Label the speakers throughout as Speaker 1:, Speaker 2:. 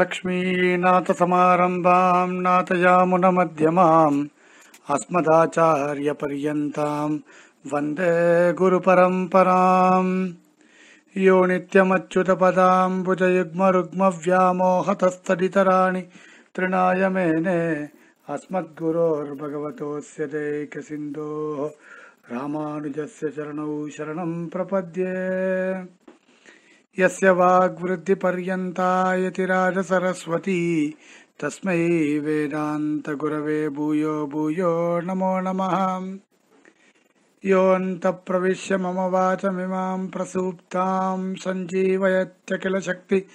Speaker 1: लक्ष्मीनाथसमारम्भाम् नाथयामुनमध्यमाम् अस्मदाचार्यपर्यन्ताम् वन्दे गुरुपरम्पराम् यो नित्यमच्युतपदाम्बुजयुग्मरुग्मव्यामोहतस्तदितराणि तृणाय मेने अस्मद्गुरोर्भगवतोऽस्य दैकसिन्धोः रामानुजस्य चरणौ शरणम् प्रपद्ये यस्य वाग्वृद्धिपर्यन्ता यतिराजसरस्वती तस्मै वेदान्तगुरवे भूयो भूयो नमो नमः। योऽन्तप्रविश्य मम वाचमिमाम् प्रसूप्ताम् सञ्जीवयत्य किल शक्ति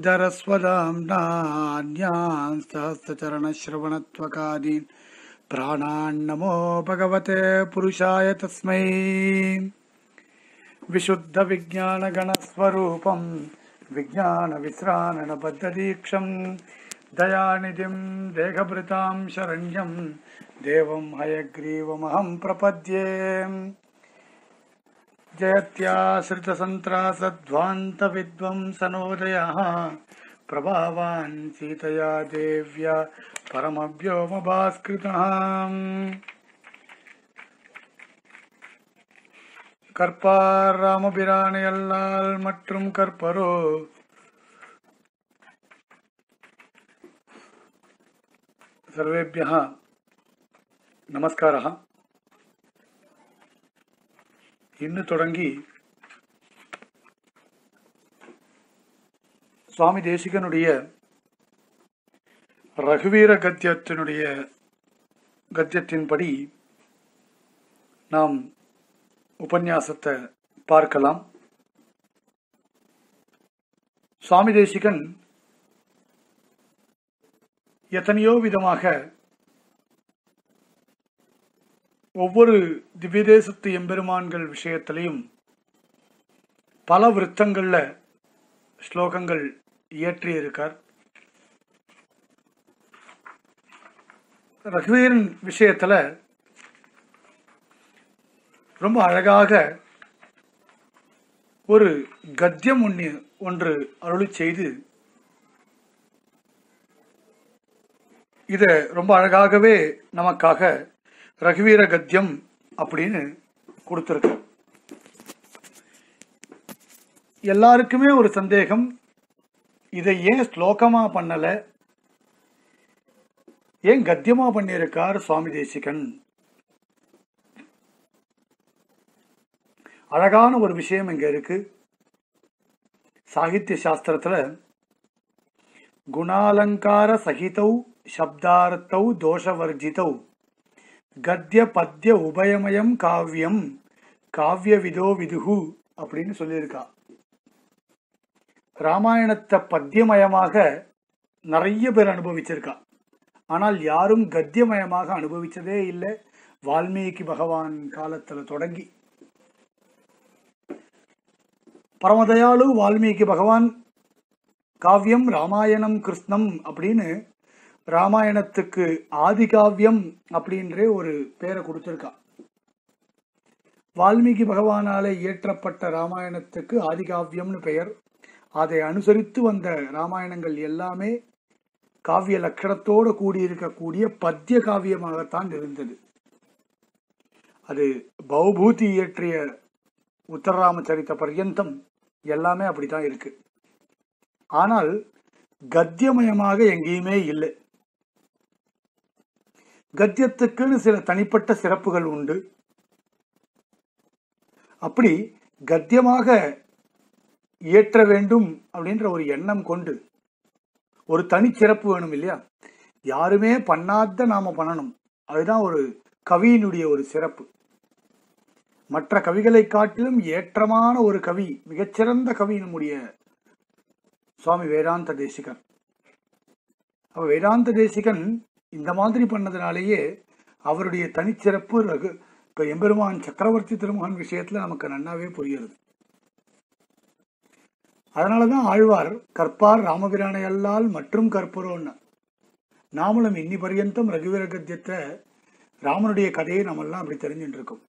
Speaker 1: दरस्वदाम्नान्यान् सहस्रचरणश्रवणत्वकादीन् प्राणान्नमो भगवते पुरुषाय तस्मै विशुद्धविज्ञानगणस्वरूपम् विज्ञानविश्राननपद्धदीक्षम् दयानिधिम् देहभृताम् शरण्यम् देवम् हयग्रीवमहम् प्रपद्ये। जयत्याश्रितसन्त्रासध्वान्तविद्वंसनोदयः प्रभावान् सीतया देव्या परमव्योमभास्कृतः। கற்பார் ராமபிரானை அல்லால் மற்றும் கற்பரோ सर्वेभ्यः நமஸ்காரः இன்று தொடங்கி சுவாமி தேசிகனுடைய ரகுவீர கத்தியத்தினுடைய கத்தியத்தின்படி நாம் உபன்யாசத்தை பார்க்கலாம். சுவாமி தேசிகன் எத்தனையோ விதமாக ஒவ்வொரு திவ்யதேசத்து எம்பெருமான்கள் விஷயத்திலையும் பல விருத்தங்கள்ல ஸ்லோகங்கள் இயற்றியிருக்கார். ரகுவீரன் விஷயத்துல ரொம்ப அழகாக ஒரு கத்தியம் ஒன்று ஒன்று அருளி செய்து இதை ரொம்ப அழகாகவே நமக்காக ரகுவீர கத்தியம் அப்படின்னு கொடுத்துருக்க. எல்லாருக்குமே ஒரு சந்தேகம் இதை ஏன் ஸ்லோகமா பண்ணல? ஏன் கத்தியமாக பண்ணியிருக்கார் சுவாமி தேசிகன்? அழகான ஒரு விஷயம் இங்கே இருக்கு. சாகித்ய சாஸ்திரத்தில் குணாலங்கார சகிதௌ சப்தார்த்தௌ தோஷவர்ஜிதௌ கத்திய பத்திய உபயமயம் காவியம் காவிய விதோ விதுகு அப்படின்னு சொல்லியிருக்கா. ராமாயணத்தை பத்தியமயமாக நிறைய பேர் அனுபவிச்சிருக்கா. ஆனால் யாரும் கத்தியமயமாக அனுபவிச்சதே இல்லை. வால்மீகி பகவான் காலத்தில் தொடங்கி பரமதயாளு வால்மீகி பகவான் காவியம் ராமாயணம் கிருஷ்ணம் அப்படின்னு ராமாயணத்துக்கு ஆதி காவியம் அப்படின்றே ஒரு பேரை கொடுத்துருக்கா. வால்மீகி பகவானால இயற்றப்பட்ட ராமாயணத்துக்கு ஆதி காவியம்னு பெயர். அதை அனுசரித்து வந்த ராமாயணங்கள் எல்லாமே காவிய லட்சணத்தோடு கூடியிருக்கக்கூடிய பத்திய காவியமாகத்தான் இருந்தது. அது பௌபூதி இயற்றிய உத்தரராமச்சரித்த பர்யந்தம் எல்லாமே அப்படித்தான் இருக்கு. ஆனால் கத்தியமயமாக எங்கேயுமே இல்லை. கத்தியத்துக்குன்னு சில தனிப்பட்ட சிறப்புகள் உண்டு. அப்படி கத்தியமாக இயற்ற வேண்டும் அப்படின்ற ஒரு எண்ணம் கொண்டு ஒரு தனிச்சிறப்பு வேணும் இல்லையா? யாருமே பண்ணாத நாம பண்ணணும். அதுதான் ஒரு கவியினுடைய ஒரு சிறப்பு. மற்ற கவிகளை காட்டிலும் ஏற்றமான ஒரு கவி மிகச்சிறந்த கவி நம்முடைய சுவாமி வேதாந்த தேசிகன். அப்ப வேதாந்த தேசிகன் இந்த மாதிரி பண்ணதுனாலேயே அவருடைய தனிச்சிறப்பு ரகு இப்ப எம்பெருமான் சக்கரவர்த்தி திருமகன் விஷயத்துல நமக்கு நன்னாவே புரிகிறது. அதனாலதான் ஆழ்வார் கற்பார் ராமபிரானை அல்லால் மற்றும் கற்பரோன்னு. நாமளும் இன்னி பர்யந்தம் ரகுவீர கத்தியத்தை ராமனுடைய கதையை நம்மெல்லாம் அப்படி தெரிஞ்சுட்டு இருக்கோம்.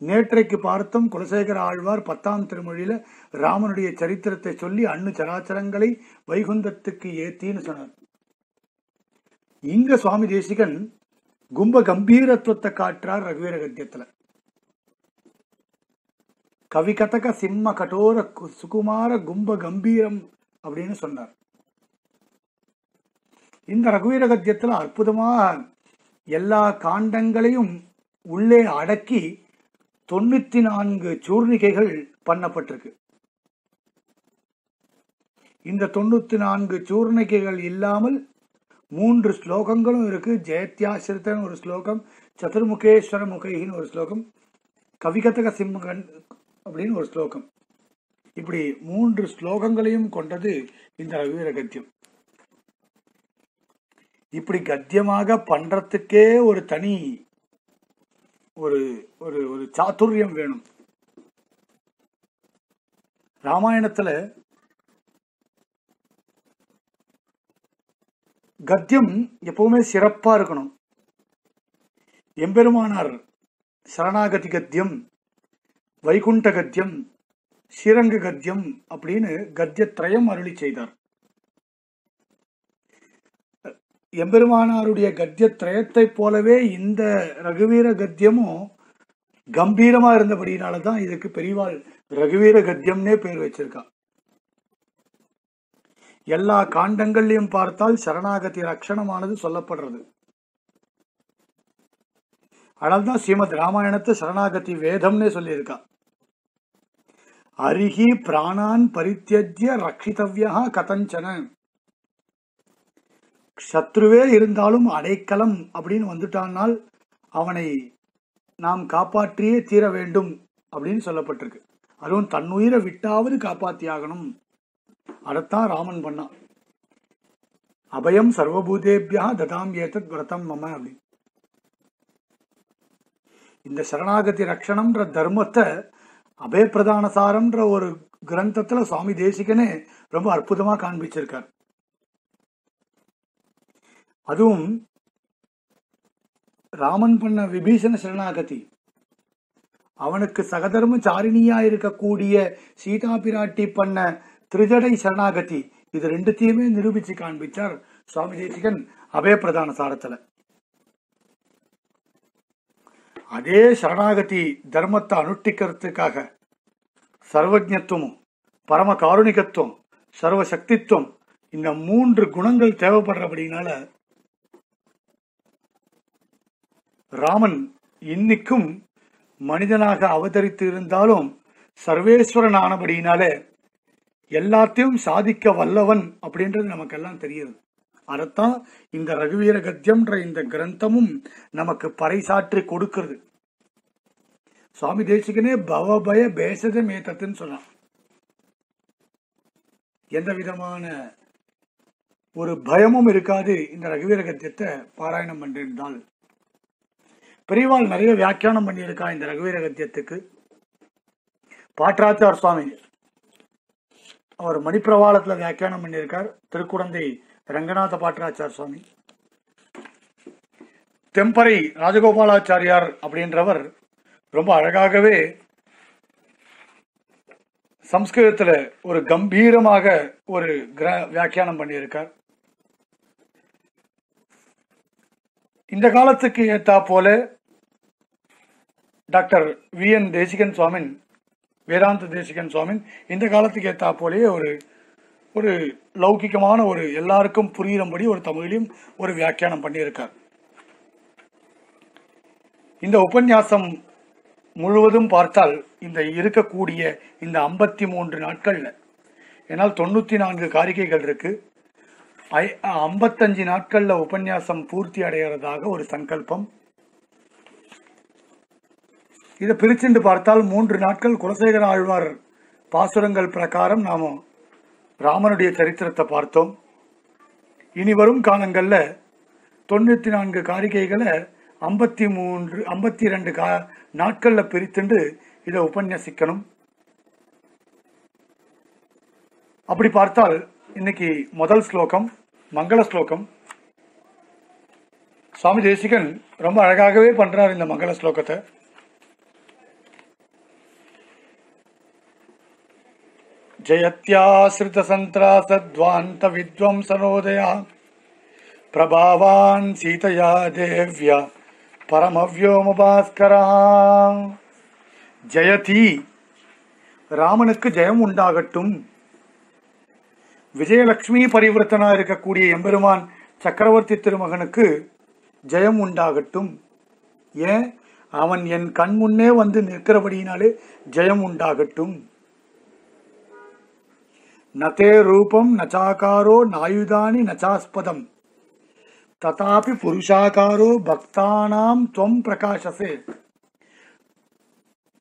Speaker 1: நேற்றைக்கு பார்த்தோம் குலசேகர ஆழ்வார் பத்தாம் திருமொழியில ராமனுடைய சரித்திரத்தை சொல்லி அண்ணு சராச்சரங்களை வைகுந்தத்துக்கு ஏத்தின்னு சொன்னார். இங்க சுவாமி தேசிகன் கும்ப கம்பீரத்துவத்தை காட்டுறார் ரகுவீர கத்தியத்துல கவிகதக சிம்ம கடோர கு- சுகுமார கும்ப கம்பீரம் அப்படின்னு சொன்னார். இந்த ரகுவீர கத்தியத்துல அற்புதமா எல்லா காண்டங்களையும் உள்ளே அடக்கி தொண்ணூத்தி நான்கு சூர்ணிகைகள் பண்ணப்பட்டிருக்கு. இந்த தொண்ணூத்தி நான்கு சூர்ணிகைகள் இல்லாமல் மூன்று ஸ்லோகங்களும் இருக்கு. ஜெயத்யாசிரித்தன் ஒரு ஸ்லோகம் சதுர்முகேஸ்வர முகைன்னு ஒரு ஸ்லோகம் கவிகதக சிம்மகன் அப்படின்னு ஒரு ஸ்லோகம். இப்படி மூன்று ஸ்லோகங்களையும் கொண்டது இந்த ரவீர கத்தியம் இப்படி கத்தியமாக பண்றதுக்கே ஒரு தனி ஒரு ஒரு ஒரு சாத்துரியம் வேணும். ராமாயணத்துல கத்தியம் எப்பவுமே சிறப்பா இருக்கணும். எம்பெருமானார் சரணாகதி கத்தியம் வைகுண்ட கத்தியம் ஸ்ரீரங்க கத்தியம் அப்படின்னு கத்தியத்ரயம் அருளி செய்தார். எம்பெருமானாருடைய கத்தியத்ரயத்தை போலவே இந்த ரகுவீர கத்தியமும் கம்பீரமா இருந்தபடினால தான் இதுக்கு பெரியவாள் ரகுவீர கத்தியம்னே பேர் வச்சிருக்கா. எல்லா காண்டங்கள்லையும் பார்த்தால் சரணாகதி ரக்ஷணமானது சொல்லப்படுறது. அதனால்தான் ஸ்ரீமத் ராமாயணத்தை சரணாகதி வேதம்னே சொல்லியிருக்கா. அருகி பிராணான் பரித்தியஜ்ய ரட்சிதவ்யா கதஞ்சன. சத்ருவே இருந்தாலும் அடைக்கலம் அப்படின்னு வந்துட்டானால் அவனை நாம் காப்பாற்றியே தீர வேண்டும் அப்படின்னு சொல்லப்பட்டிருக்கு. அதுவும் தன்னுயிரை விட்டாவது காப்பாத்தியாகணும் அதைத்தான் ராமன் பண்ணான் அபயம் சர்வபூதேபியா ததாம் ஏதத் விரதம் மம அப்படின்னு. இந்த சரணாகதி ரக்ஷணம்ன்ற தர்மத்தை அபயப்பிரதானசாரம்ன்ற ஒரு கிரந்தத்தில் சுவாமி தேசிகனே ரொம்ப அற்புதமாக காண்பிச்சிருக்கார். அதுவும் ராமன் பண்ண விபீஷண சரணாகதி. அவனுக்கு சகதர்ம சாரிணியா இருக்கக்கூடிய சீதா பிராட்டி பண்ண திருஜடை சரணாகதி. இது ரெண்டுத்தையுமே நிரூபிச்சு காண்பிச்சார் சுவாமி தேசிகன் அபயப்பிரதான சாரத்துல. அதே சரணாகதி தர்மத்தை அனுஷ்டிக்கிறதுக்காக சர்வஜத்துவமும் பரம காருணிகத்துவம் சர்வசக்தித்துவம் இந்த மூன்று குணங்கள் தேவைப்படுறபடினால ராமன் இன்னைக்கும் மனிதனாக அவதரித்து இருந்தாலும் சர்வேஸ்வரன் ஆனபடியினாலே எல்லாத்தையும் சாதிக்க வல்லவன் அப்படின்றது நமக்கெல்லாம் தெரியுது. அதைத்தான் இந்த ரகுவீர கத்தியம்ன்ற இந்த கிரந்தமும் நமக்கு பறைசாற்றி கொடுக்கிறது. சுவாமி தேசிகனே பவபய பேசத மேத்தத்துன்னு சொன்னான். எந்த விதமான ஒரு பயமும் இருக்காது இந்த ரகுவீர கத்தியத்தை பாராயணம் பண்ணிருந்தால் பெரியவாள் நிறைய வியாக்கியானம் பண்ணியிருக்கா இந்த ரகுவீர கத்தியத்துக்கு பாட்ராச்சார் சுவாமி அவர் மணிப்பிரவாளத்தில் வியாக்கியானம் பண்ணியிருக்கார். திருக்குடந்தை ரங்கநாத பாட்டராச்சார் சுவாமி. தெம்பரை ராஜகோபாலாச்சாரியார் அப்படின்றவர் ரொம்ப அழகாகவே சம்ஸ்கிருதத்தில் ஒரு கம்பீரமாக ஒரு கிர வியாக்கியானம் பண்ணியிருக்கார். இந்த காலத்துக்கு ஏற்றா போல doctor V. N. Desikan Swamin Vedanta Desikan Swamin இந்த காலத்துக்கு ஏற்றா போலேயே ஒரு ஒரு லௌகிகமான ஒரு எல்லாருக்கும் புரியும்படி ஒரு தமிழிலையும் ஒரு வியாக்கியானம் பண்ணியிருக்கார். இந்த உபன்யாசம் முழுவதும் பார்த்தால் இந்த இருக்கக்கூடிய இந்த ஐம்பத்தி மூன்று நாட்களில் ஏன்னால் தொண்ணூற்றி நான்கு காரிகைகள் இருக்கு. ஐ- ஐம்பத்தஞ்சு நாட்களில் உபன்யாசம் பூர்த்தி அடைகிறதாக ஒரு சங்கல்பம். இதை பிரிச்சுண்டு பார்த்தால் மூன்று நாட்கள் குலசேகர ஆழ்வார் பாசுரங்கள் பிரகாரம் நாம் ராமனுடைய சரித்திரத்தை பார்த்தோம். இனி வரும் காலங்களில் தொண்ணூற்றி நான்கு காரிகைகளை ஐம்பத்தி மூன்று ஐம்பத்தி ரெண்டு கா நாட்களில் பிரித்துண்டு இதை உபன்யசிக்கணும். அப்படி பார்த்தால் இன்னைக்கு முதல் ஸ்லோகம் மங்கள ஸ்லோகம். சுவாமி தேசிகன் ரொம்ப அழகாகவே பண்ணுறார் இந்த மங்கள ஸ்லோகத்தை. जयत्याश्रितसन्त्रासध्वान्तविद्वंसनोदया प्रभावान् सीतया देव्या பரமவ்யோமபாஸ்கரா ஜெயதி ராமனுக்கு ஜெயம் உண்டாகட்டும் விஜயலட்சுமி பரிவர்த்தனா இருக்கக்கூடிய எம்பெருமான் சக்கரவர்த்தி திருமகனுக்கு ஜெயம் உண்டாகட்டும் ஏன் அவன் என் கண் முன்னே வந்து நிற்கிறபடியினாலே ஜெயம் உண்டாகட்டும் நதே ரூபம் நச்சாக்காரோ நாயுதானி நச்சாஸ்பதம் ததாபி புருஷாக்காரோ பக்தானாம் துவம் பிரகாசசே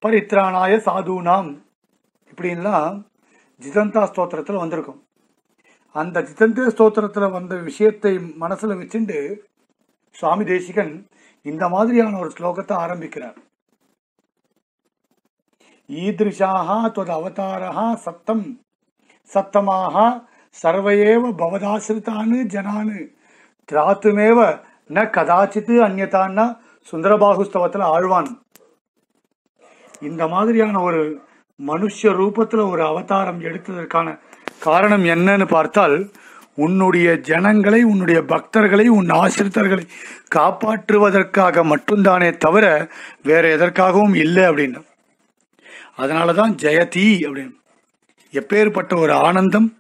Speaker 1: பரித்ராணாய சாதுனாம் இப்படின்லாம் ஜிதந்தா ஸ்தோத்திரத்தில் வந்திருக்கும்। அந்த ஜிதந்த ஸ்தோத்திரத்தில் வந்த விஷயத்தை மனசில் வச்சுண்டு சுவாமி தேசிகன் இந்த மாதிரியான ஒரு ஸ்லோகத்தை ஆரம்பிக்கிறார். ஈதிருஷாக தொது அவதாரா சத்தம் சத்தமாக சர்வையேவ பவதாசிரித்தானு ஜனானு திராத்துமேவ ந கதாச்சித்து அந்நதான்னா சுந்தரபாகுஸ்தவத்தில் ஆழ்வான். இந்த மாதிரியான ஒரு மனுஷ ரூபத்தில் ஒரு அவதாரம் எடுத்ததற்கான காரணம் என்னன்னு பார்த்தால் உன்னுடைய ஜனங்களை உன்னுடைய பக்தர்களை உன் ஆசிரித்தர்களை காப்பாற்றுவதற்காக மட்டும்தானே தவிர வேற எதற்காகவும் இல்லை அப்படின்னு அதனாலதான் ஜெயதி அப்படின்னு. எப்பேற்பட்ட ஒரு ஆனந்தம்?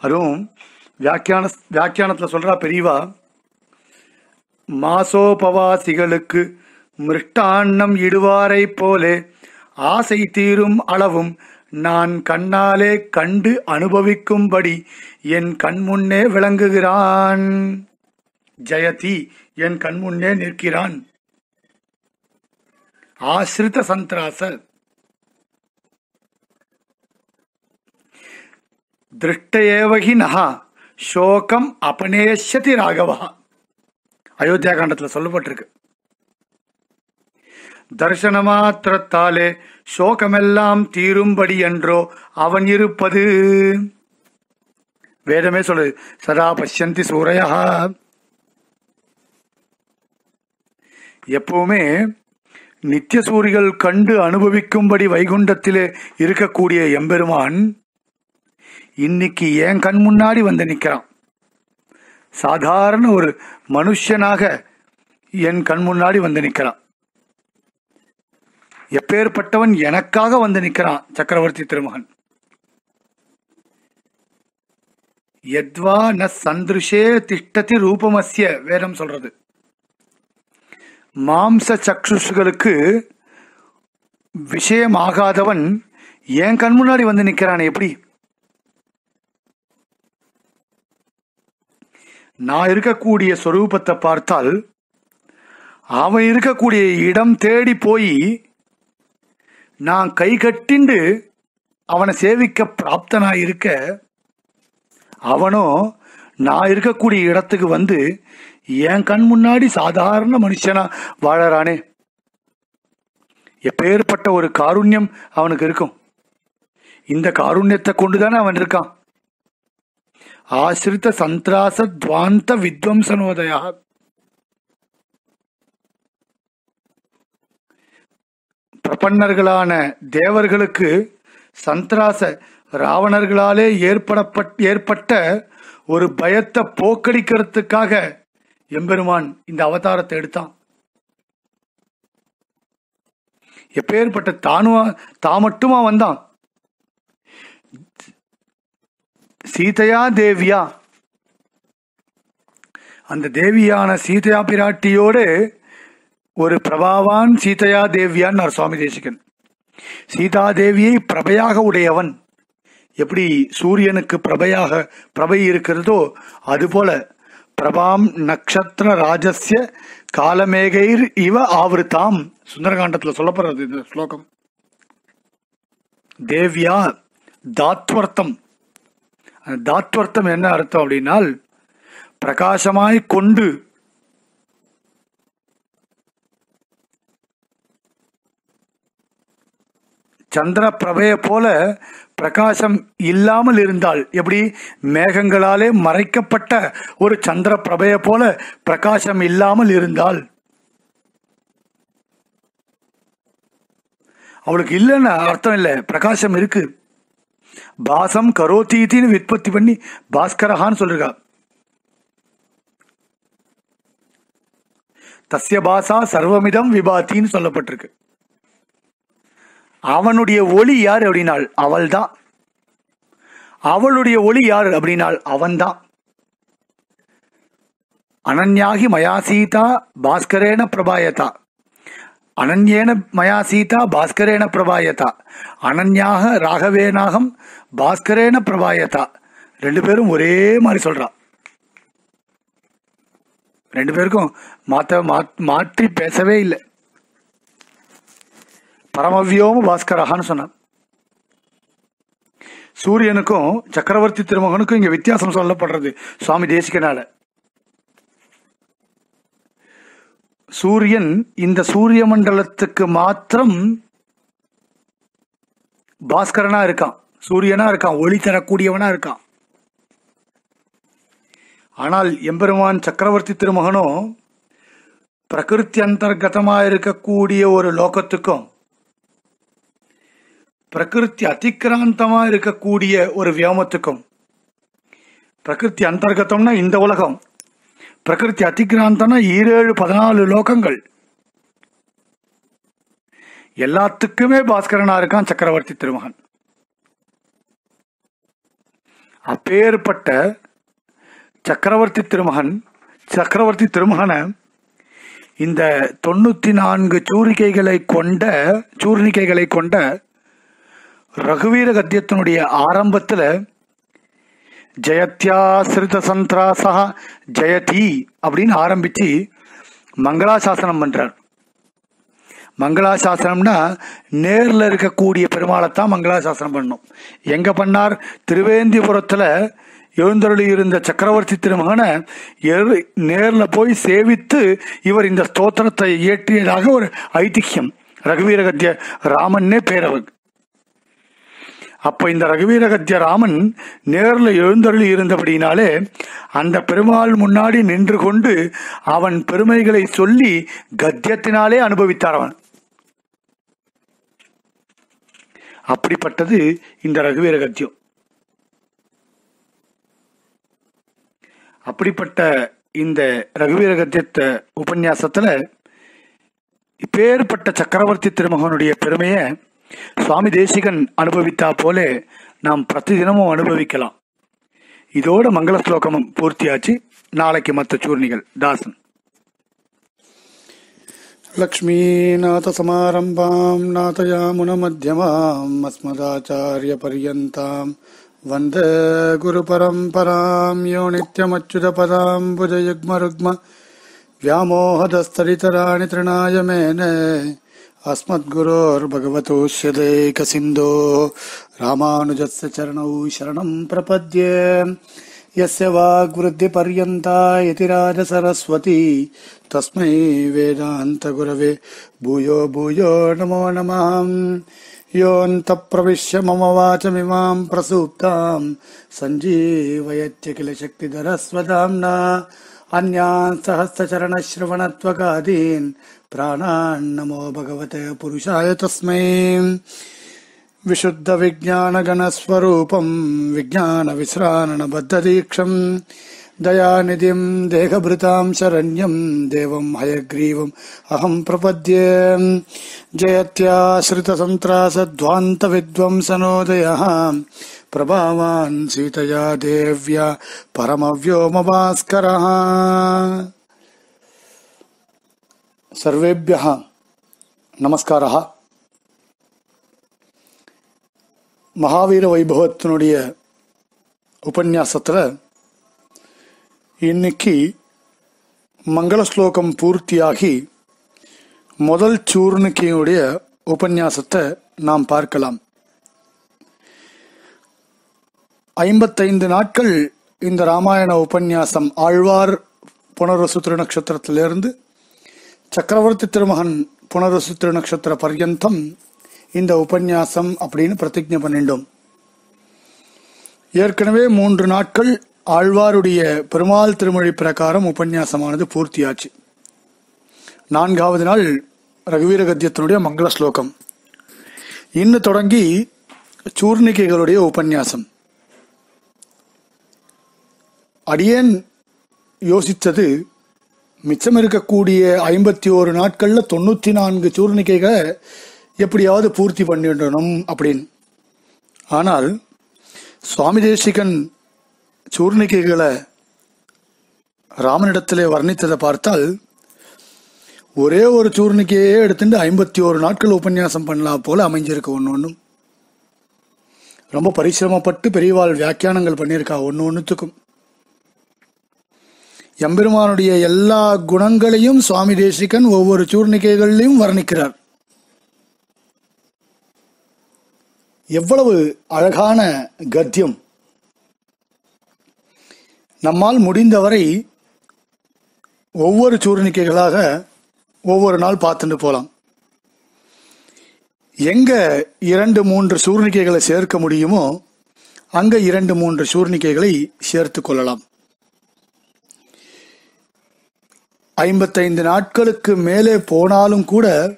Speaker 1: அதுவும் வியாக்கியான வியாக்கியானத்தில் சொல்கிறா பெரியவா மாசோபவாசிகளுக்கு மிருஷ்டாண்ணம் இடுவாரை போலே ஆசை தீரும் அளவும் நான் கண்ணாலே கண்டு அனுபவிக்கும்படி என் கண்முன்னே விளங்குகிறான். ஜெயதி என் கண்முன்னே நிற்கிறான். ஆசிரித சந்திராச திருஷ்டேவகி நகா. சோகம் அபநேஷதி ராகவா. அயோத்தியா காண்டத்தில் சொல்லப்பட்டிருக்கு. தர்சன மாத்திரத்தாலே சோகமெல்லாம் தீரும்படி என்றோ அவன் இருப்பது. வேதமே சொல்லு சதா பஷ்யந்தி சூரையா. எப்பவுமே நித்திய சூரிகள் கண்டு அனுபவிக்கும்படி வைகுண்டத்திலே இருக்கக்கூடிய எம்பெருமான் இன்னைக்கு என் கண் முன்னாடி வந்து நிற்கிறான் சாதாரண ஒரு மனுஷனாக என் கண் முன்னாடி வந்து நிற்கிறான் எப்பேற்பட்டவன் எனக்காக வந்து நிற்கிறான் சக்கரவர்த்தி திருமகன். எத்வா ந சந்திருஷே திஷ்டதி ரூபமஸ்ய வேதம் சொல்றது. மாம்ச சக்ஷுஷுகளுக்கு விஷயமாகாதவன் என் கண் முன்னாடி வந்து நிற்கிறான் எப்படி? நான் இருக்கக்கூடிய சொரூபத்தை பார்த்தால் அவன் இருக்கக்கூடிய இடம் தேடி போய் நான் கை கட்டிண்டு அவனை சேவிக்க பிராப்தனாக இருக்க அவனோ நான் இருக்கக்கூடிய இடத்துக்கு வந்து என் கண் முன்னாடி சாதாரண மனுஷனா வாழறானே. எப்பேற்பட்ட ஒரு காருண்யம் அவனுக்கு இருக்கும். இந்த காருண்யத்தை கொண்டுதானே அவன் இருக்கான். ஆசிரித்த சந்திராச துவாந்த வித்வம்சனோதயா பிரபன்னர்களான தேவர்களுக்கு சந்திராச ராவணர்களாலே ஏற்படப்பட் ஏற்பட்ட ஒரு பயத்தை போக்கடிக்கிறதுக்காக எம்பெருமான் இந்த அவதாரத்தை எடுத்தான். எப்பேற்பட்ட தானுவா தான் மட்டுமா வந்தான். சீதையா தேவியா? அந்த தேவியான சீதையா பிராட்டியோடு ஒரு பிரபாவான் சீதையா தேவியான்னு சுவாமி தேசிகன். சீதா தேவியை பிரபையாக உடையவன். எப்படி சூரியனுக்கு பிரபையாக பிரபை இருக்கிறதோ அதுபோல பிரபாம் நக்ஷத்திர ராஜஸ்ய காலமேகைர் இவ ஆவருத்தாம். சுந்தரகாண்டத்தில் சொல்லப்படுறது இந்த ஸ்லோகம். தேவியா தாத்வர்த்தம். அந்த தாத்வர்த்தம் என்ன அர்த்தம் அப்படின்னால் பிரகாசமாய் கொண்டு சந்திர பிரபைய போல பிரகாசம் இல்லாமல் இருந்தால் எப்படி? மேகங்களாலே மறைக்கப்பட்ட ஒரு சந்திர பிரபைய போல பிரகாசம் இல்லாமல் இருந்தால். அவளுக்கு இல்லைன்னு அர்த்தம் இல்லை. பிரகாசம் இருக்கு. பாசம் கரோத்தீத்தின்னு விற்பத்தி பண்ணி பாஸ்கரஹான்னு சொல்லிருக்கா தஸ்ய பாசா சர்வமிதம் விபாத்தின்னு சொல்லப்பட்டிருக்கு. அவனுடைய ஒளி யார் அப்படின்னால் அவள்தான். அவளுடைய ஒளி யார் அப்படின்னால் அவன்தான். அனன்யாகி மயா சீதா பாஸ்கரேன பிரபாயதா. அனன்யேன மயா சீதா பாஸ்கரேன பிரபாயதா. அனன்யாக ராகவேனாகம் பாஸ்கரேன பிரபாயதா. ரெண்டு பேரும் ஒரே மாதிரி சொல்றா. ரெண்டு பேருக்கும் மாத்த மாற்றி பேசவே இல்லை. பரமவியோம பாஸ்கரஹான்னு சொன்னான். சூரியனுக்கும் சக்கரவர்த்தி திருமகனுக்கும் இங்க வித்தியாசம் சொல்லப்படுறது சுவாமி தேசிகனால. சூரியன் இந்த சூரிய மண்டலத்துக்கு மாத்திரம் பாஸ்கரனா இருக்கான். சூரியனா இருக்கான். ஒளி தரக்கூடியவனா இருக்கான். ஆனால் எம்பெருமான் சக்கரவர்த்தி திருமகனோ பிரகிருத்தி அந்தர்கதமா இருக்கக்கூடிய ஒரு லோகத்துக்கும் பிரகிருத்தி அதிக்கிராந்தமா இருக்கக்கூடிய ஒரு வியோமத்துக்கும் பிரகிருத்தி அந்தர்கதம்னா இந்த உலகம். பிரகிருதி அதிகிராந்தம்னா ஈரேழு பதினாலு லோகங்கள் எல்லாத்துக்குமே பாஸ்கரனா இருக்கான் சக்கரவர்த்தி திருமகன் அப்பேற்பட்ட சக்கரவர்த்தி திருமகன் சக்கரவர்த்தி திருமகனை இந்த தொண்ணூத்தி நான்கு சூரிகைகளை கொண்ட சூர்ணிகைகளை கொண்ட ரகுவீர கத்தியத்தினுடைய ஆரம்பத்தில் ஜெயத்யாசிரித சந்திராசா ஜெயதி அப்படின்னு ஆரம்பித்து மங்களாசாசனம் பண்ணுறார் மங்களாசாசனம்னா நேரில் இருக்கக்கூடிய பெருமாளைத்தான் மங்களாசாசனம் பண்ணும். எங்கே பண்ணார்? திருவேந்திபுரத்தில் எழுந்தருளி இருந்த சக்கரவர்த்தி திருமகனை எரு- நேரில் போய் சேவித்து இவர் இந்த ஸ்தோத்திரத்தை இயற்றியதாக ஒரு ஐதிஹ்யம் ரகுவீரகத்திய ராமன்னே பேரவர் அப்ப இந்த ரகுவீரகத்திய ராமன் நேரில் எழுந்தருளி இருந்தபடினாலே அந்த பெருமாள் முன்னாடி நின்று கொண்டு அவன் பெருமைகளை சொல்லி கத்தியத்தினாலே அனுபவித்தார் அவன். அப்படிப்பட்டது இந்த ரகுவீர கத்தியம் அப்படிப்பட்ட இந்த ரகுவீர கத்தியத்த உபன்யாசத்துல இப்பேற்பட்ட சக்கரவர்த்தி திருமகனுடைய பெருமையை சுவாமி தேசிகன் அனுபவித்தா போல நாம் பிரதிதினமும் அனுபவிக்கலாம் இதோட மங்கள ஸ்லோகமும் பூர்த்தியாச்சு நாளைக்கு மற்ற சூர்ணிகள் தாசன் लक्ष्मीनाथसमारम्भाम् नाथयामुनमध्यमाम् अस्मदाचार्यपर्यन्ताम् वन्दे गुरुपरम्पराम् यो नित्यमच्युतपदाम् भुजयुग्मरुग्म व्यामोहदस्तरितराणि तृणाय मेने अस्मद्गुरोर्भगवतोऽस्य देकसिन्धो रामानुजस्य चरणौ शरणम् प्रपद्ये। यस्य वाग्वृद्धिपर्यन्ता इति राजसरस्वती तस्मै वेदान्तगुरवे भूयो भूयो नमो नमः। योऽन्तप्रविश्य मम वाचमिमाम् प्रसूप्ताम् सञ्जीवयत्य किल शक्तिधरस्वदाम्ना अन्यान् सहस्रचरणश्रवणत्वकादीन् प्राणान्नमो भगवते पुरुषाय तस्मै। विशुद्धविज्ञानगणस्वरूपम् विज्ञानविश्राणबद्धदीक्षम् दयानिधिम् देहभृताम् शरण्यम् देवम् हयग्रीवम् अहम् प्रपद्ये। जयत्याश्रितसन्त्रासध्वान्तविद्वंसनोदयः प्रभावान् सीतया देव्या परमव्योमभास्करः। सर्वेभ्यः நமஸ்காரா மகாவீர வைபவத்தினுடைய உபன்யாசத்துல இன்னைக்கு மங்கள ஸ்லோகம் பூர்த்தியாகி முதல் சூர்ணிக்கையுடைய உபன்யாசத்தை நாம் பார்க்கலாம் ஐம்பத்தைந்து நாட்கள் இந்த ராமாயண உபன்யாசம் ஆழ்வார் புனரசு திருநக்ஷத்திரத்திலிருந்து சக்கரவர்த்தி திருமகன் புனரசு திருநக்ஷத்திர பர்யந்தம் இந்த உபன்யாசம் அப்படின்னு பிரதிஜை பண்ணிட்டோம். ஏற்கனவே மூன்று நாட்கள் ஆழ்வாருடைய பெருமாள் திருமொழி பிரகாரம் உபன்யாசமானது பூர்த்தியாச்சு. நான்காவது நாள் ரகுவீர கத்தியத்தினுடைய மங்கள ஸ்லோகம். இன்னு தொடங்கி சூர்ணிகைகளுடைய உபன்யாசம். அடியேன் யோசித்தது மிச்சம் இருக்கக்கூடிய ஐம்பத்தி ஓரு நாட்களில் தொண்ணூற்றி நான்கு சூர்ணிக்கைகளை எப்படியாவது பூர்த்தி பண்ணிடணும் அப்படின்னு. ஆனால் சுவாமி தேசிகன் சூர்ணிக்கைகளை ராமனிடத்திலே வர்ணித்ததை பார்த்தால் ஒரே ஒரு சூர்ணிக்கையே எடுத்துட்டு ஐம்பத்தி ஒரு நாட்கள் உபன்யாசம் பண்ணலாம் போல அமைஞ்சிருக்கு ஒன்று ஒன்றும் ரொம்ப பரிசிரமப்பட்டு பெரியவாள் வியாக்கியானங்கள் பண்ணியிருக்கா ஒன்று ஒன்றுத்துக்கும் எம்பெருமானுடைய எல்லா குணங்களையும் சுவாமி தேசிகன் ஒவ்வொரு சூர்ணிக்கைகளிலும் வர்ணிக்கிறார். எவ்வளவு அழகான கத்தியம். நம்மால் முடிந்தவரை ஒவ்வொரு சூர்ணிக்கைகளாக ஒவ்வொரு நாள் பார்த்துட்டு போகலாம் எங்க இரண்டு மூன்று சூர்ணிக்கைகளை சேர்க்க முடியுமோ அங்க இரண்டு மூன்று சூர்ணிக்கைகளை சேர்த்து கொள்ளலாம். ஐம்பத்தைந்து நாட்களுக்கு மேலே போனாலும் கூட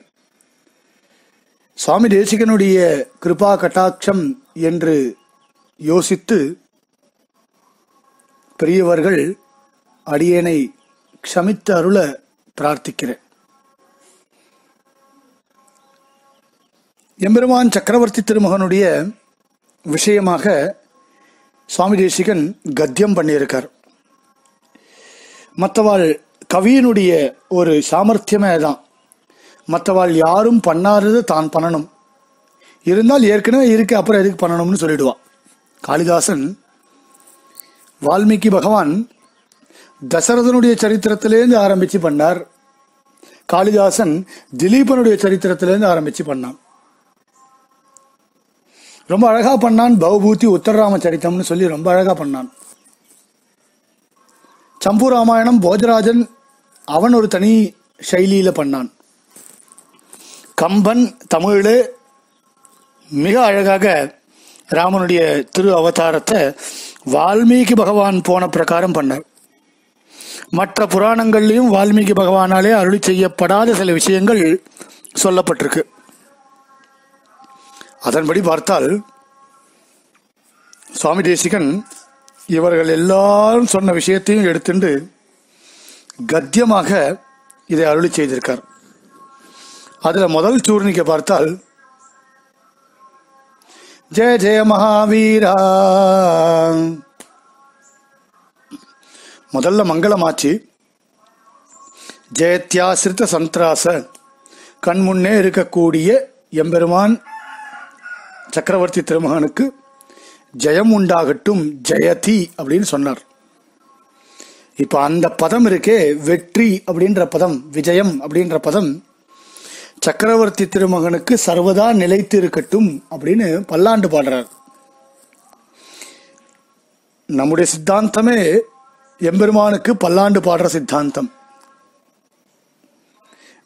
Speaker 1: சுவாமி தேசிகனுடைய கிருபா கட்டாட்சம் என்று யோசித்து பெரியவர்கள் அடியேனை க்ஷமித்து அருள பிரார்த்திக்கிறேன். எம்பெருமான் சக்கரவர்த்தி திருமகனுடைய விஷயமாக சுவாமி தேசிகன் கத்தியம் பண்ணியிருக்கார். மற்றவாள் கவியினுடைய ஒரு சாமர்த்தியமே தான் மற்றவாள் யாரும் பண்ணாதது தான் பண்ணணும். இருந்தால் ஏற்கனவே இருக்கு அப்புறம் எதுக்கு பண்ணணும்னு சொல்லிடுவா. காளிதாசன் வால்மீகி பகவான் தசரதனுடைய சரித்திரத்திலேருந்து ஆரம்பித்து பண்ணார். காளிதாசன் திலீபனுடைய சரித்திரத்திலேருந்து ஆரம்பித்து பண்ணான். ரொம்ப அழகாக பண்ணான் பவபூதி உத்தரராம சரித்தம்னு சொல்லி ரொம்ப அழகாக பண்ணான். சம்பு ராமாயணம் போஜராஜன் அவன் ஒரு தனி சைலியில் பண்ணான். கம்பன் தமிழில் மிக அழகாக ராமனுடைய திரு அவதாரத்தை வால்மீகி பகவான் போன பிரகாரம் பண்ணார். மற்ற புராணங்கள்லையும் வால்மீகி பகவானாலே அருளி செய்யப்படாத சில விஷயங்கள் சொல்லப்பட்டிருக்கு. அதன்படி பார்த்தால் சுவாமி தேசிகன் இவர்கள் எல்லாரும் சொன்ன விஷயத்தையும் எடுத்துண்டு கத்தியமாக இதை அருளி செய்திருக்கார். அதில் முதல் சூர்ணிக்கை பார்த்தால் ஜெய ஜெய மகாவீரா. முதல்ல மங்களமாச்சு. ஜெயத்யாசிரித்த சந்திராச கண் முன்னே இருக்கக்கூடிய எம்பெருமான் சக்கரவர்த்தி திருமகனுக்கு ஜெயம் உண்டாகட்டும் ஜெயதி அப்படின்னு சொன்னார். இப்ப அந்த பதம் இருக்கே வெற்றி அப்படின்ற பதம் விஜயம் அப்படின்ற பதம். சக்கரவர்த்தி திருமகனுக்கு சர்வதா நிலைத்து இருக்கட்டும் அப்படின்னு பல்லாண்டு பாடுறார். நம்முடைய சித்தாந்தமே எம்பெருமானுக்கு பல்லாண்டு பாடுற சித்தாந்தம்.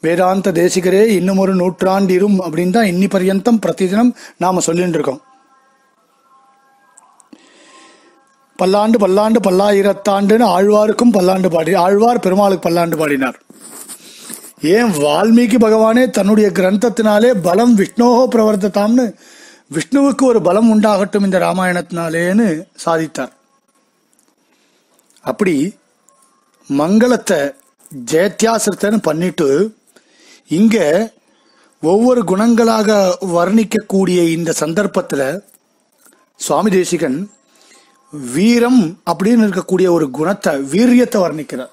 Speaker 1: வேதாந்த தேசிகரே இன்னும் ஒரு நூற்றாண்டிரும் அப்படின்னு தான் இன்னி பர்யந்தம் பிரதிதினம் நாம சொல்லிட்டு இருக்கோம் பல்லாண்டு பல்லாண்டு பல்லாயிரத்தாண்டுன்னு ஆழ்வாருக்கும் பல்லாண்டு பாடி ஆழ்வார் பெருமாளுக்கு பல்லாண்டு பாடினார். ஏன் வால்மீகி பகவானே தன்னுடைய கிரந்தத்தினாலே பலம் விஷ்ணோகோ பிரவர்த்தத்தாம்னு விஷ்ணுவுக்கு ஒரு பலம் உண்டாகட்டும் இந்த ராமாயணத்தினாலேன்னு சாதித்தார். அப்படி மங்களத்தை ஜெயத்தியாசிரத்தன்னு பண்ணிட்டு இங்க ஒவ்வொரு குணங்களாக வர்ணிக்கக்கூடிய இந்த சந்தர்ப்பத்தில் சுவாமி தேசிகன் வீரம் அப்படின்னு இருக்கக்கூடிய ஒரு குணத்தை வீரியத்தை வர்ணிக்கிறார்.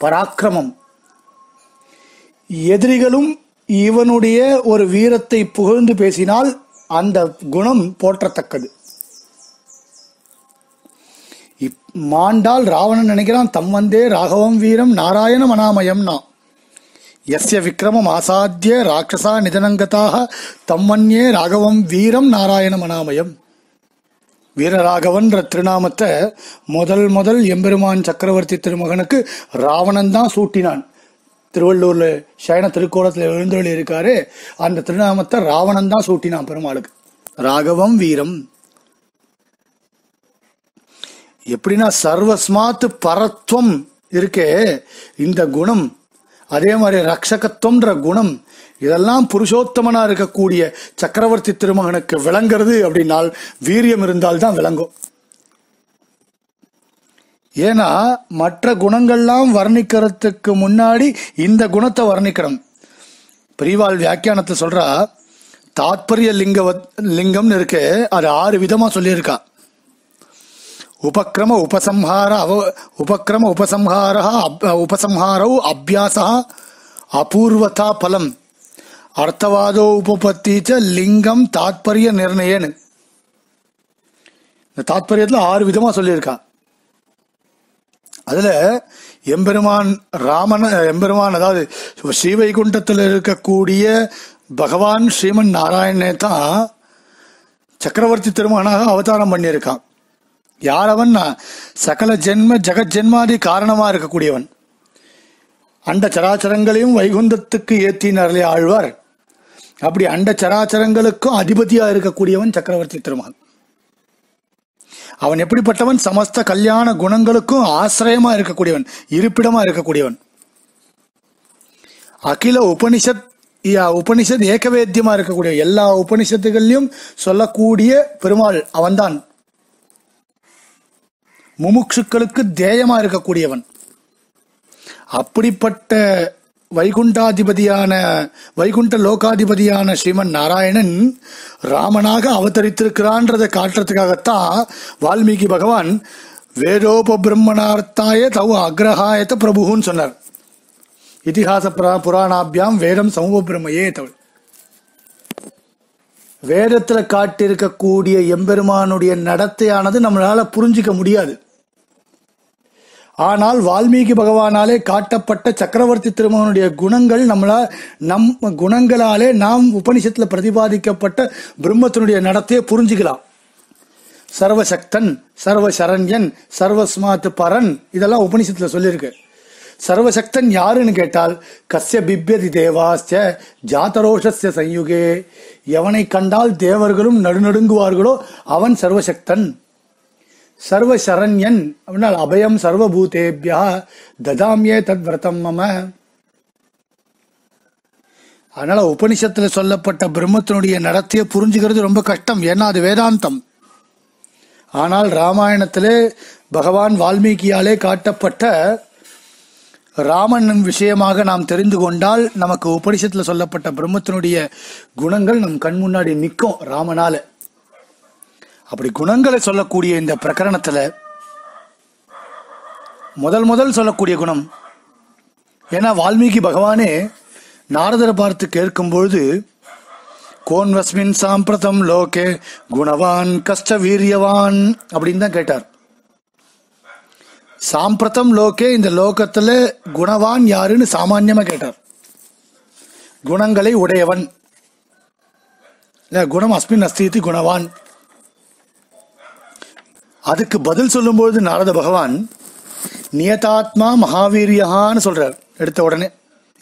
Speaker 1: பராக்கிரமம். எதிரிகளும் இவனுடைய ஒரு வீரத்தை புகழ்ந்து பேசினால் அந்த குணம் போற்றத்தக்கது. இப்- மாண்டால் ராவணன் நினைக்கிறான் தம் வந்தே ராகவம் வீரம் நாராயண மனாமயம்னா. எஸ்ய விக்ரமம் ஆசாத்திய ராட்சசா நிதனங்கதாக தம்மன்யே ராகவம் வீரம் நாராயண மனாமயம். வீரராகவன்ற திருநாமத்தை முதல் முதல் எம்பெருமான் சக்கரவர்த்தி திருமகனுக்கு ராவணன் தான் சூட்டினான். திருவள்ளூர்ல சயன திருக்கோலத்துல எழுந்தொழி இருக்காரு அந்த திருநாமத்தை ராவணன் தான் சூட்டினான் பெருமாளுக்கு. ராகவம் வீரம். எப்படின்னா சர்வஸ்மாத் பரத்வம் இருக்கே இந்த குணம். அதே மாதிரி ரக்ஷகத்துவம்ன்ற குணம். இதெல்லாம் புருஷோத்தமனா இருக்கக்கூடிய சக்கரவர்த்தி திருமகனுக்கு விளங்கிறது அப்படின்னால் வீரியம் இருந்தால் தான் விளங்கும். ஏன்னா மற்ற குணங்கள்லாம் வர்ணிக்கிறதுக்கு முன்னாடி இந்த குணத்தை வர்ணிக்கணும். பிரிவால் வியாக்கியானத்தை சொல்றா தாத்பரிய லிங்க லிங்கம்னு இருக்கு அது ஆறு விதமா சொல்லியிருக்கா. உபக்ரம உபசம்ஹார அவ உபக்ரம உபசம்ஹார உபசம்ஹாரோ அபியாசா அபூர்வதா பலம். அர்த்தவாதோ உபபத்தி லிங்கம் தாத்பரிய நிர்ணயன்னு இந்த தாத்பரியத்தில் ஆறு விதமாக சொல்லியிருக்கான் அதில் எம்பெருமான் ராமன் எம்பெருமான் அதாவது ஸ்ரீவைகுண்டத்தில் இருக்கக்கூடிய பகவான் ஸ்ரீமன் நாராயணனே தான் சக்கரவர்த்தி திருமகனாக அவதாரம் பண்ணியிருக்கான் யார் அவன்? சகல ஜென்ம ஜெகத் ஜென்மாதி காரணமாக இருக்கக்கூடியவன். அண்ட சராச்சரங்களையும் வைகுந்தத்துக்கு ஏற்றினார்களே ஆழ்வார். அப்படி அண்ட சராச்சரங்களுக்கும் அதிபதியா இருக்கக்கூடியவன் சக்கரவர்த்தி திருமால் அவன் எப்படிப்பட்டவன்? சமஸ்த கல்யாண குணங்களுக்கும் ஆசிரியமா இருக்கக்கூடியவன் இருப்பிடமா இருக்கக்கூடியவன். அகில உபனிஷத் யா- உபனிஷத் ஏகவேத்தியமா இருக்கக்கூடிய எல்லா உபனிஷத்துகள்லையும் சொல்லக்கூடிய பெருமாள் அவன்தான். முமுட்சுக்களுக்கு தேயமா இருக்கக்கூடியவன். அப்படிப்பட்ட வைகுண்டாதிபதியான வைகுண்ட லோகாதிபதியான ஸ்ரீமன் நாராயணன் ராமனாக அவதரித்திருக்கிறான்றதை காட்டுறதுக்காகத்தான் வால்மீகி பகவான் வேதோப பிரம்மணார்த்தாய தவ அக்ரஹாயத்த பிரபுன்னு சொன்னார். இதிகாச புரா- புராணாபியாம் வேதம் சமூக பிரம்மையே தவள். வேதத்தில் காட்டியிருக்கக்கூடிய எம்பெருமானுடைய நடத்தையானது நம்மளால புரிஞ்சிக்க முடியாது. ஆனால் வால்மீகி பகவானாலே காட்டப்பட்ட சக்கரவர்த்தி திருமகனுடைய குணங்கள் நம்மளா நம் குணங்களாலே நாம் உபனிஷத்தில் பிரதிபாதிக்கப்பட்ட பிரம்மத்தினுடைய நடத்தையை புரிஞ்சுக்கலாம். சர்வசக்தன் சர்வசரண்யன் சர்வஸ்மாத் பரன் இதெல்லாம் உபனிஷத்தில் சொல்லியிருக்கு. சர்வசக்தன் யாருன்னு கேட்டால் கஸ்ய பிப்யதி தேவாஸ்ய ஜாதரோஷஸ்ய சயுகே எவனை கண்டால் தேவர்களும் நடுநடுங்குவார்களோ அவன் சர்வசக்தன். சர்வ சரண்யன் அப்படின்னா அபயம் சர்வபூதேபியா ததாமியே தத் விரதம் மம. அதனால உபனிஷத்துல சொல்லப்பட்ட பிரம்மத்தினுடைய நடத்தையை புரிஞ்சுக்கிறது ரொம்ப கஷ்டம். ஏன்னா அது வேதாந்தம். ஆனால் ராமாயணத்திலே பகவான் வால்மீகியாலே காட்டப்பட்ட ராமன் விஷயமாக நாம் தெரிந்து கொண்டால் நமக்கு உபனிஷத்துல சொல்லப்பட்ட பிரம்மத்தினுடைய குணங்கள் நம் கண் முன்னாடி நிற்கும் ராமனால. அப்படி குணங்களை சொல்லக்கூடிய இந்த பிரகரணத்தில் முதல் முதல் சொல்லக்கூடிய குணம் ஏன்னா வால்மீகி பகவானே நாரதரை பார்த்து கேட்கும் பொழுது கோன் வஸ்மின் சாம்பிரதம் லோகே குணவான் கஷ்ட வீரியவான் அப்படின்னு தான் கேட்டார். சாம்பிரதம் லோகே இந்த லோகத்தில் குணவான் யாருன்னு சாமான்யமாக கேட்டார். குணங்களை உடையவன். இல்லை குணம் அஸ்மின் அஸ்திதி குணவான். அதுக்கு பதில் சொல்லும்பொழுது நாரத பகவான் நியதாத்மா மகாவீரியகான்னு சொல்றார் எடுத்த உடனே.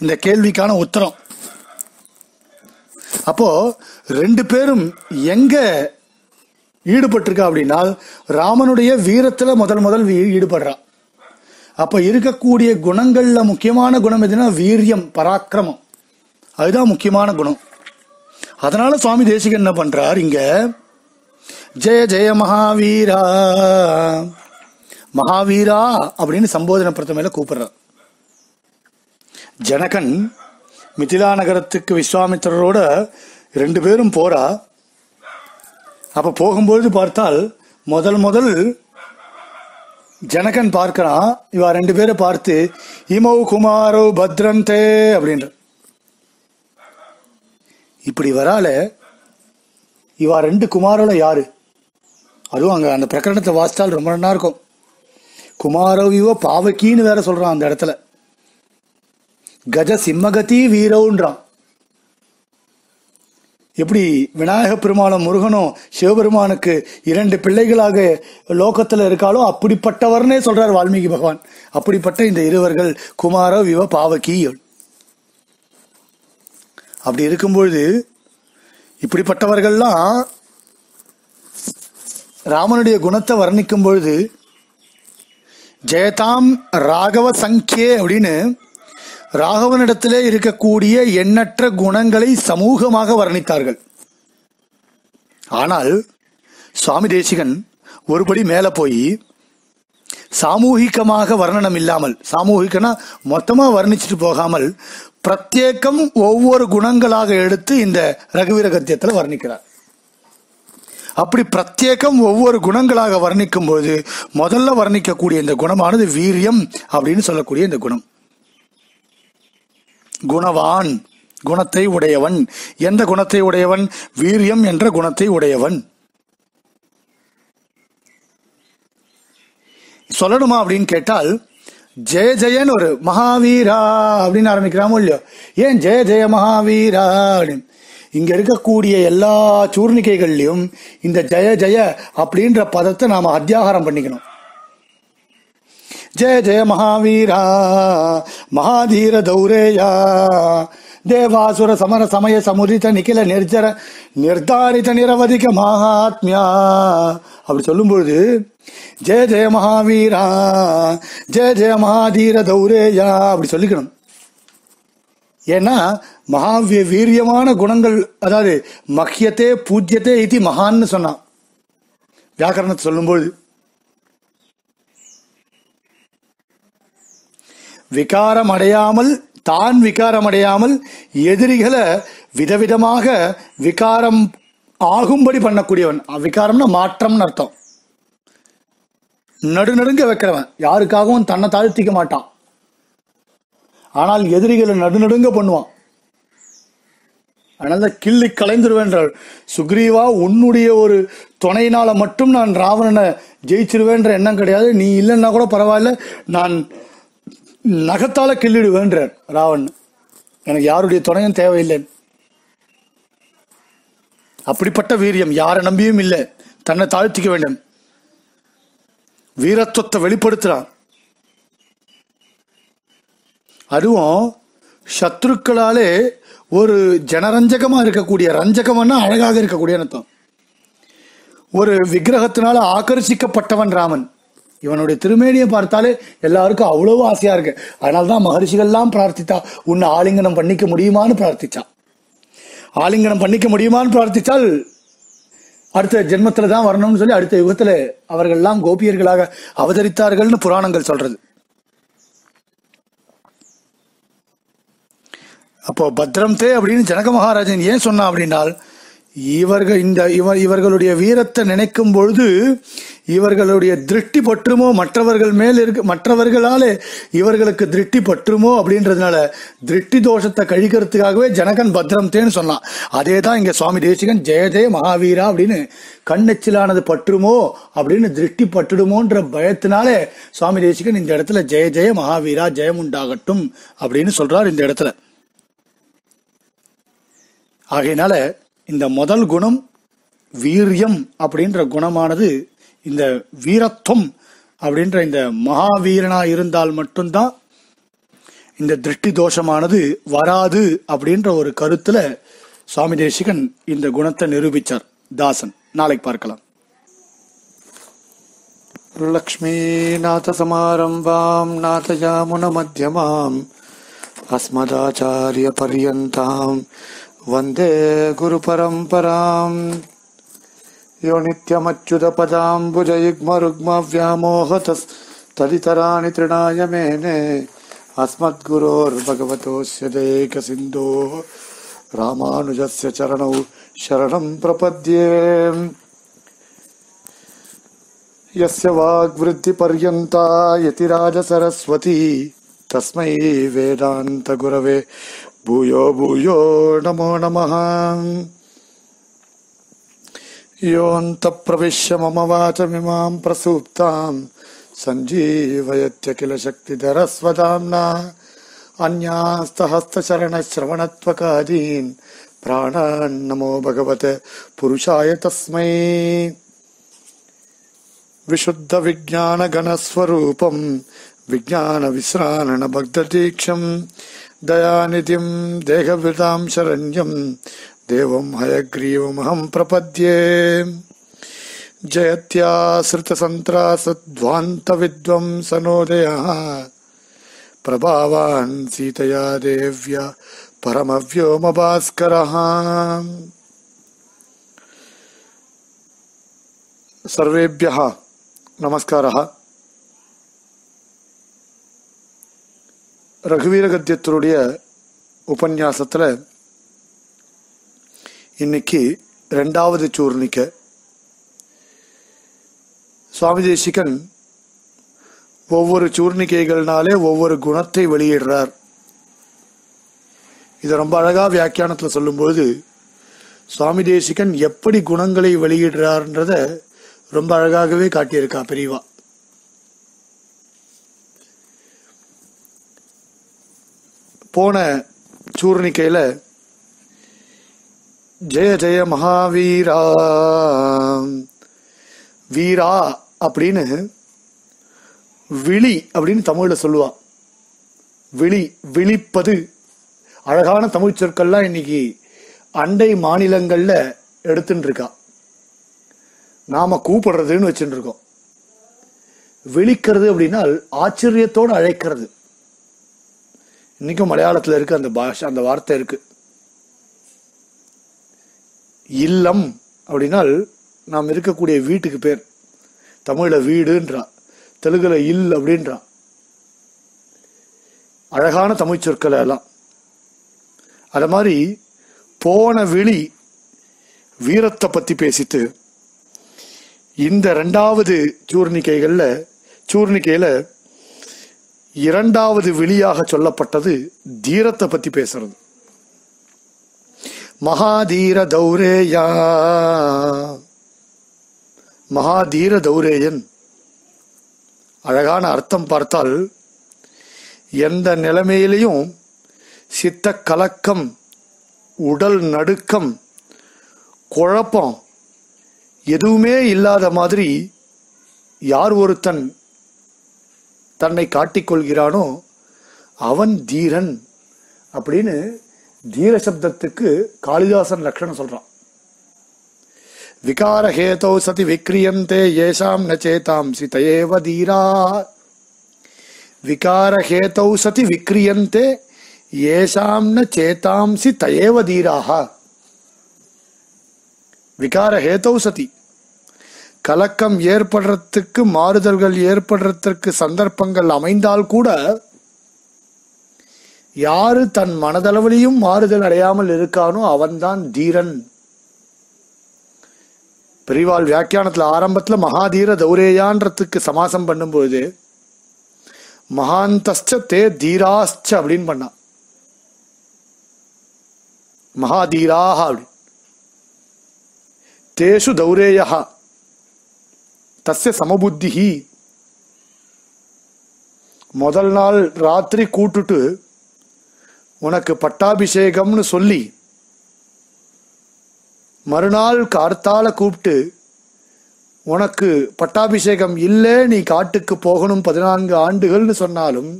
Speaker 1: இந்த கேள்விக்கான உத்தரம். அப்போ ரெண்டு பேரும் எங்க ஈடுபட்டிருக்கா அப்படின்னா ராமனுடைய வீரத்துல முதல் முதல் வீ- ஈடுபடுறா. அப்ப இருக்கக்கூடிய குணங்கள்ல முக்கியமான குணம் எதுனா வீரியம் பராக்கிரமம். அதுதான் முக்கியமான குணம். அதனால சுவாமி தேசிகன் என்ன பண்றார் இங்க ஜெய ஜெய மகாவீரா. மகாவீரா அப்படின்னு சம்போதன பிரதமையில கூப்பிடுறார் ஜனகன் மிதிலா நகரத்துக்கு விஸ்வாமித்திரரோட ரெண்டு பேரும் போறா. அப்ப போகும்பொழுது பார்த்தால் முதல் முதல் ஜனகன் பார்க்கறான். இவா ரெண்டு பேரை பார்த்து இமௌ குமாரோ பத்ரந்தே அப்படின்ற இப்படி வரால இவா ரெண்டு குமாரோட யாரு? அதுவும் அங்கே அந்த பிரகரணத்தை வாசித்தால் ரொம்ப நல்லா இருக்கும். குமாரவியோ பாவக்கின்னு வேற சொல்றான் அந்த இடத்துல. கஜ சிம்மகதி வீரவுன்றான். எப்படி விநாயக பெருமானும் முருகனும் சிவபெருமானுக்கு இரண்டு பிள்ளைகளாக லோகத்தில் இருக்காலும் அப்படிப்பட்டவர்னே சொல்றார் வால்மீகி பகவான். அப்படிப்பட்ட இந்த இருவர்கள் குமார விவ பாவகி அப்படி இருக்கும்பொழுது இப்படிப்பட்டவர்கள்லாம் ராமனுடைய குணத்தை வர்ணிக்கும் பொழுது ஜெயதாம் ராகவ சங்கே அப்படின்னு ராகவனிடத்திலே இருக்கக்கூடிய எண்ணற்ற குணங்களை சமூகமாக வர்ணித்தார்கள். ஆனால் சுவாமி தேசிகன் ஒருபடி மேலே போய் சாமூகிகமாக வர்ணனம் இல்லாமல் சாமூகிகனா மொத்தமாக வர்ணிச்சுட்டு போகாமல் பிரத்யேகம் ஒவ்வொரு குணங்களாக எடுத்து இந்த ரகுவீர கத்தியத்தில் வர்ணிக்கிறார். அப்படி பிரத்யேகம் ஒவ்வொரு குணங்களாக வர்ணிக்கும் போது முதல்ல வர்ணிக்கக்கூடிய இந்த குணமானது வீரியம் அப்படின்னு சொல்லக்கூடிய இந்த குணம். குணவான் குணத்தை உடையவன். எந்த குணத்தை உடையவன்? வீரியம் என்ற குணத்தை உடையவன். சொல்லணுமா அப்படின்னு கேட்டால் ஜெய ஜெயன்னு ஒரு மகாவீரா அப்படின்னு ஆரம்பிக்கிறாமோ இல்லையோ? ஏன் ஜெய ஜெய மகாவீரா அப்படின்னு? இங்க இருக்கக்கூடிய எல்லா சூர்ணிக்கைகள்லயும் இந்த ஜெய ஜெய அப்படின்ற பதத்தை நாம அத்தியாகாரம் பண்ணிக்கணும். ஜெய ஜெய மகாவீரா மகாதீர தௌரேயா தேவாசுர சமர சமய சமுதித்த நிக்கில நிர்ஜர நிர்தாரித்த நிரவதிக மகாத்மியா. அப்படி சொல்லும்பொழுது ஜெய ஜெய மகாவீரா ஜெய ஜெய மகாதீர தௌரேயா அப்படி சொல்லிக்கணும். ஏன்னா மகா வீரியமான குணங்கள் அதாவது மஹ்யத்தே பூஜ்யத்தே இது மகான்னு சொன்னான். வியாக்கரணத்தை சொல்லும்போது. விகாரம் அடையாமல் தான் விகாரம் அடையாமல் எதிரிகளை விதவிதமாக விகாரம் ஆகும்படி பண்ணக்கூடியவன். விகாரம்னா மாற்றம்னு அர்த்தம். நடுநடுங்க வைக்கிறவன். யாருக்காகவும் தன்னை தாழ்த்திக்க மாட்டான். ஆனால் எதிரிகளை நடுநடுங்க பண்ணுவான். அதனால கிள்ளி கலைந்துருவேன்றாள் சுக்ரீவா உன்னுடைய ஒரு துணையினால மட்டும் நான் ராவணனை ஜெயிச்சிருவேன்ற எண்ணம் கிடையாது. நீ இல்லைன்னா கூட பரவாயில்ல. நான் நகத்தால கிள்ளிடுவேன்றார் ராவன் எனக்கு யாருடைய துணையும் தேவையில்லை. அப்படிப்பட்ட வீரியம் யாரை நம்பியும் இல்லை. தன்னை தாழ்த்திக்க வேண்டும். வீரத்துவத்தை வெளிப்படுத்துறான் அதுவும் சத்ருக்களாலே ஒரு ஜனரஞ்சகமாக இருக்கக்கூடிய ரஞ்சகம்னா அழகாக இருக்கக்கூடிய அர்த்தம். ஒரு விக்கிரகத்தினால ஆகர்ஷிக்கப்பட்டவன் ராமன். இவனுடைய திருமேனியை பார்த்தாலே எல்லாருக்கும் அவ்வளவு ஆசையா இருக்கு. அதனால்தான் மகர்ஷிகள்லாம் பிரார்த்தித்தா உன்னை ஆலிங்கனம் பண்ணிக்க முடியுமான்னு பிரார்த்திச்சா. ஆலிங்கனம் பண்ணிக்க முடியுமான்னு பிரார்த்திச்சால் அடுத்த ஜென்மத்தில் தான் வரணும்னு சொல்லி அடுத்த யுகத்தில் அவர்கள்லாம் கோபியர்களாக அவதரித்தார்கள்னு புராணங்கள் சொல்றது. அப்போ பத்ரம் தே அப்படின்னு ஜனக மகாராஜன் ஏன் சொன்னான் அப்படின்னால் இவர்கள் இந்த இவர் இவர்களுடைய வீரத்தை நினைக்கும் பொழுது இவர்களுடைய திருஷ்டி பற்றுமோ மற்றவர்கள் மேல் இருக்க மற்றவர்களாலே இவர்களுக்கு திருஷ்டி பற்றுமோ அப்படின்றதுனால திருஷ்டி தோஷத்தை கழிக்கிறதுக்காகவே ஜனகன் பத்ரம் தேன்னு சொன்னான். அதே தான் இங்கே சுவாமி தேசிகன் ஜெய ஜெய மகாவீரா அப்படின்னு கண்ணெச்சிலானது பற்றுமோ அப்படின்னு திருஷ்டி பட்டுடுமோன்ற பயத்தினாலே சுவாமி தேசிகன் இந்த இடத்துல ஜெய ஜெய மகாவீரா ஜெயம் உண்டாகட்டும் அப்படின்னு சொல்றார் இந்த இடத்துல. ஆகையினால இந்த முதல் குணம் வீரியம் அப்படின்ற குணமானது இந்த வீரத்துவம் அப்படின்ற இந்த மகாவீரனா இருந்தால் மட்டும்தான் இந்த திருஷ்டி தோஷமானது வராது அப்படின்ற ஒரு கருத்துல சுவாமி தேசிகன் இந்த குணத்தை நிரூபிச்சார் தாசன். நாளைக்கு பார்க்கலாம்.
Speaker 2: லக்ஷ்மீநாதசமாரம்பாம் நாதயாமுன மத்தியமாம் அஸ்மதாச்சாரிய பரியந்தாம் वन्दे गुरुपरम्पराम्। यो नित्यमच्युतपदाम्बुजयुग्मरुग्मव्यामोहतस्तदितराणि तृणाय मेने। अस्मद्गुरोर्भगवतोऽस्य देकसिन्धोः रामानुजस्य चरणौ शरणम् प्रपद्ये। यस्य वाग्वृद्धिपर्यन्ता यतिराजसरस्वती तस्मै वेदान्तगुरवे भूयो भूयो नमो नमः योऽन्तप्रविश्य मम वाचमिमाम् प्रसूप्ताम् सञ्जीवयत्य किल शक्तिधरस्वदाम्ना अन्यास्तहस्तचरणश्रवणत्वकादीन् प्राणान्नमो भगवते पुरुषाय तस्मै विशुद्धविज्ञानगणस्वरूपम् विज्ञानविश्राणबद्धदीक्षम् दयानिधिम् देहवृताम् शरण्यम् देवम् हयग्रीवमहम् प्रपद्ये। जयत्याश्रितसन्त्रासध्वान्तविद्वंसनोदयः प्रभावान् सीतया देव्या परमव्योमभास्करः। सर्वेभ्यः नमस्कारः। ரகுவீர உபன்யாசத்தில் இன்னைக்கு ரெண்டாவது சூர்ணிக்க சுவாமி தேசிகன் ஒவ்வொரு சூர்ணிக்கைகள்னாலே ஒவ்வொரு குணத்தை வெளியிடுறார். இதை ரொம்ப அழகாக வியாக்கியானத்தில் சொல்லும்போது சுவாமி தேசிகன் எப்படி குணங்களை வெளியிடுறார்ன்றத ரொம்ப அழகாகவே காட்டியிருக்கா பெரியவா. போன சூர்ணிக்கையில் ஜெய ஜெய மகாவீரா வீரா அப்படின்னு விழி அப்படின்னு தமிழில் சொல்லுவா. விழி விழிப்பது. அழகான தமிழ் சொற்கள்லாம் இன்னைக்கு அண்டை மாநிலங்களில் எடுத்துட்டு இருக்கா நாம கூப்பிடுறதுன்னு வச்சுட்டு இருக்கோம் விழிக்கிறது அப்படின்னா ஆச்சரியத்தோடு அழைக்கிறது. இன்னைக்கும் மலையாளத்துல இருக்கு அந்த பாஷை அந்த வார்த்தை இருக்கு. இல்லம் அப்படின்னால் நாம் இருக்கக்கூடிய வீட்டுக்கு பேர். தமிழில் வீடுன்றா தெலுங்குல இல் அப்படின்றா. அழகான தமிழ் சொற்களை எல்லாம். அது மாதிரி போன விழி வீரத்தை பத்தி பேசிட்டு இந்த ரெண்டாவது சூர்ணிக்கைகள்ல சூர்ணிக்கையில் இரண்டாவது வெளியாக சொல்லப்பட்டது தீரத்தை பத்தி பேசுறது. மகாதீர தௌரேயா. மகாதீர தௌரேயன். அழகான அர்த்தம் பார்த்தால் எந்த நிலைமையிலையும் சித்த கலக்கம் உடல் நடுக்கம் குழப்பம் எதுவுமே இல்லாத மாதிரி யார் ஒருத்தன் தன்னை காட்டிக்கொள்கிறானோ அவன் தீரன் அப்படின்னு தீர சப்தத்துக்கு காளிதாசன் லட்சணம் சொல்றான். விகாரஹேதோ சதி விக்ரியந்தே ஏஷாம் ந சேதாம்சி தயேவ தீரா. விகாரஹேதௌ சதி விக்ரியந்தே ஏஷாம் ந சேதாம்சி தயேவ தீராக விகாரஹேதௌ சதி கலக்கம் ஏற்படுறதுக்கு மாறுதல்கள் ஏற்படுறதுக்கு சந்தர்ப்பங்கள் அமைந்தால் கூட யாரு தன் மனதளவிலையும் மாறுதல் அடையாமல் இருக்கானோ அவன்தான் தீரன். பெரிவாள் வியாக்கியானத்தில் ஆரம்பத்தில் மகாதீர தௌரேயான்றதுக்கு சமாசம் பண்ணும்போது மகாந்தஸ்ச தே தீராஸ்ச அப்படின்னு பண்ணான் மகாதீராக அப்படி. தேஷு தௌரேயா தஸ்ய சமபுத்திகி முதல் நாள் ராத்திரி கூட்டுட்டு உனக்கு பட்டாபிஷேகம்னு சொல்லி மறுநாள் கார்த்தால கூப்பிட்டு உனக்கு பட்டாபிஷேகம் இல்லை நீ காட்டுக்கு போகணும் பதினான்கு ஆண்டுகள்னு சொன்னாலும்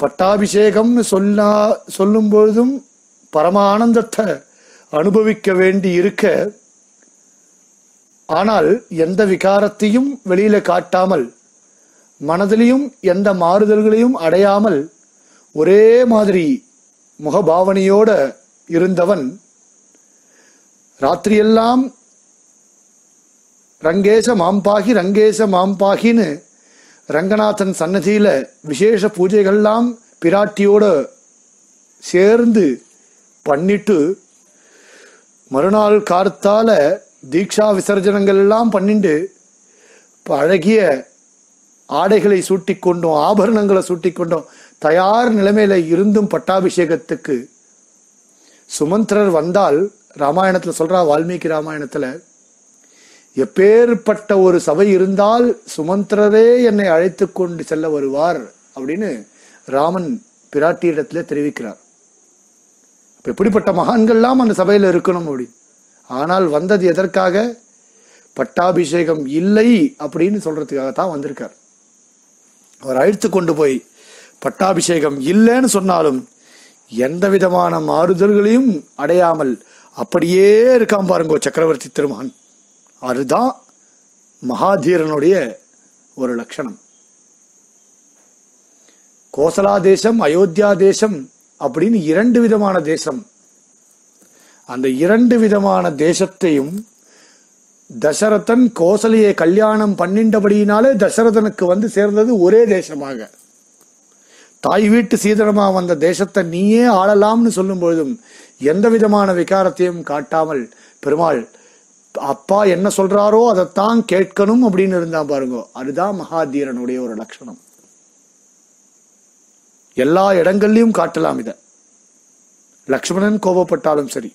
Speaker 2: பட்டாபிஷேகம்னு சொன்னா சொல்லும்பொழுதும் பரமானந்தத்தை அனுபவிக்க வேண்டி இருக்க ஆனால் எந்த விகாரத்தையும் வெளியில காட்டாமல் மனதிலையும் எந்த மாறுதல்களையும் அடையாமல் ஒரே மாதிரி முகபாவனையோட இருந்தவன் ராத்திரியெல்லாம் ரங்கேச மாம்பாகி ரங்கேச மாம்பாகின்னு ரங்கநாதன் சன்னதியில விசேஷ பூஜைகள்லாம் பிராட்டியோட சேர்ந்து பண்ணிட்டு மறுநாள் கார்த்தால தீக்ஷா விசர்ஜனங்கள் எல்லாம் பண்ணிண்டு பழகிய அழகிய ஆடைகளை சூட்டிக்கொண்டோம் ஆபரணங்களை சூட்டிக்கொண்டும் தயார் நிலைமையில இருந்தும் பட்டாபிஷேகத்துக்கு சுமந்திரர் வந்தால் ராமாயணத்துல சொல்றா வால்மீகி ராமாயணத்துல எப்பேற்பட்ட ஒரு சபை இருந்தால் சுமந்திரரே என்னை அழைத்து கொண்டு செல்ல வருவார் அப்படின்னு ராமன் பிராட்டியிடத்துல தெரிவிக்கிறார். எப்படிப்பட்ட மகான்கள்லாம் அந்த சபையில இருக்கணும் அப்படி? ஆனால் வந்தது எதற்காக? பட்டாபிஷேகம் இல்லை அப்படின்னு சொல்றதுக்காகத்தான் வந்திருக்கார். அவர் அழைத்து கொண்டு போய் பட்டாபிஷேகம் இல்லைன்னு சொன்னாலும் எந்த விதமான மாறுதல்களையும் அடையாமல் அப்படியே இருக்கான் பாருங்கோ சக்கரவர்த்தி திருமகன் அதுதான் மகாதீரனுடைய ஒரு லட்சணம். கோசலா தேசம் அயோத்தியா தேசம் அப்படின்னு இரண்டு விதமான தேசம். அந்த இரண்டு விதமான தேசத்தையும் தசரதன் கோசலையை கல்யாணம் பண்ணின்றபடியினாலே தசரதனுக்கு வந்து சேர்ந்தது ஒரே தேசமாக. தாய் வீட்டு சீதனமா வந்த தேசத்தை நீயே ஆளலாம்னு சொல்லும் பொழுதும் எந்த விதமான விகாரத்தையும் காட்டாமல் பெருமாள் அப்பா என்ன சொல்றாரோ அதைத்தான் கேட்கணும் அப்படின்னு இருந்தா பாருங்க. அதுதான் மகாதீரனுடைய ஒரு லட்சணம். எல்லா இடங்கள்லையும் காட்டலாம் இத. லக்ஷ்மணன் கோபப்பட்டாலும் சரி.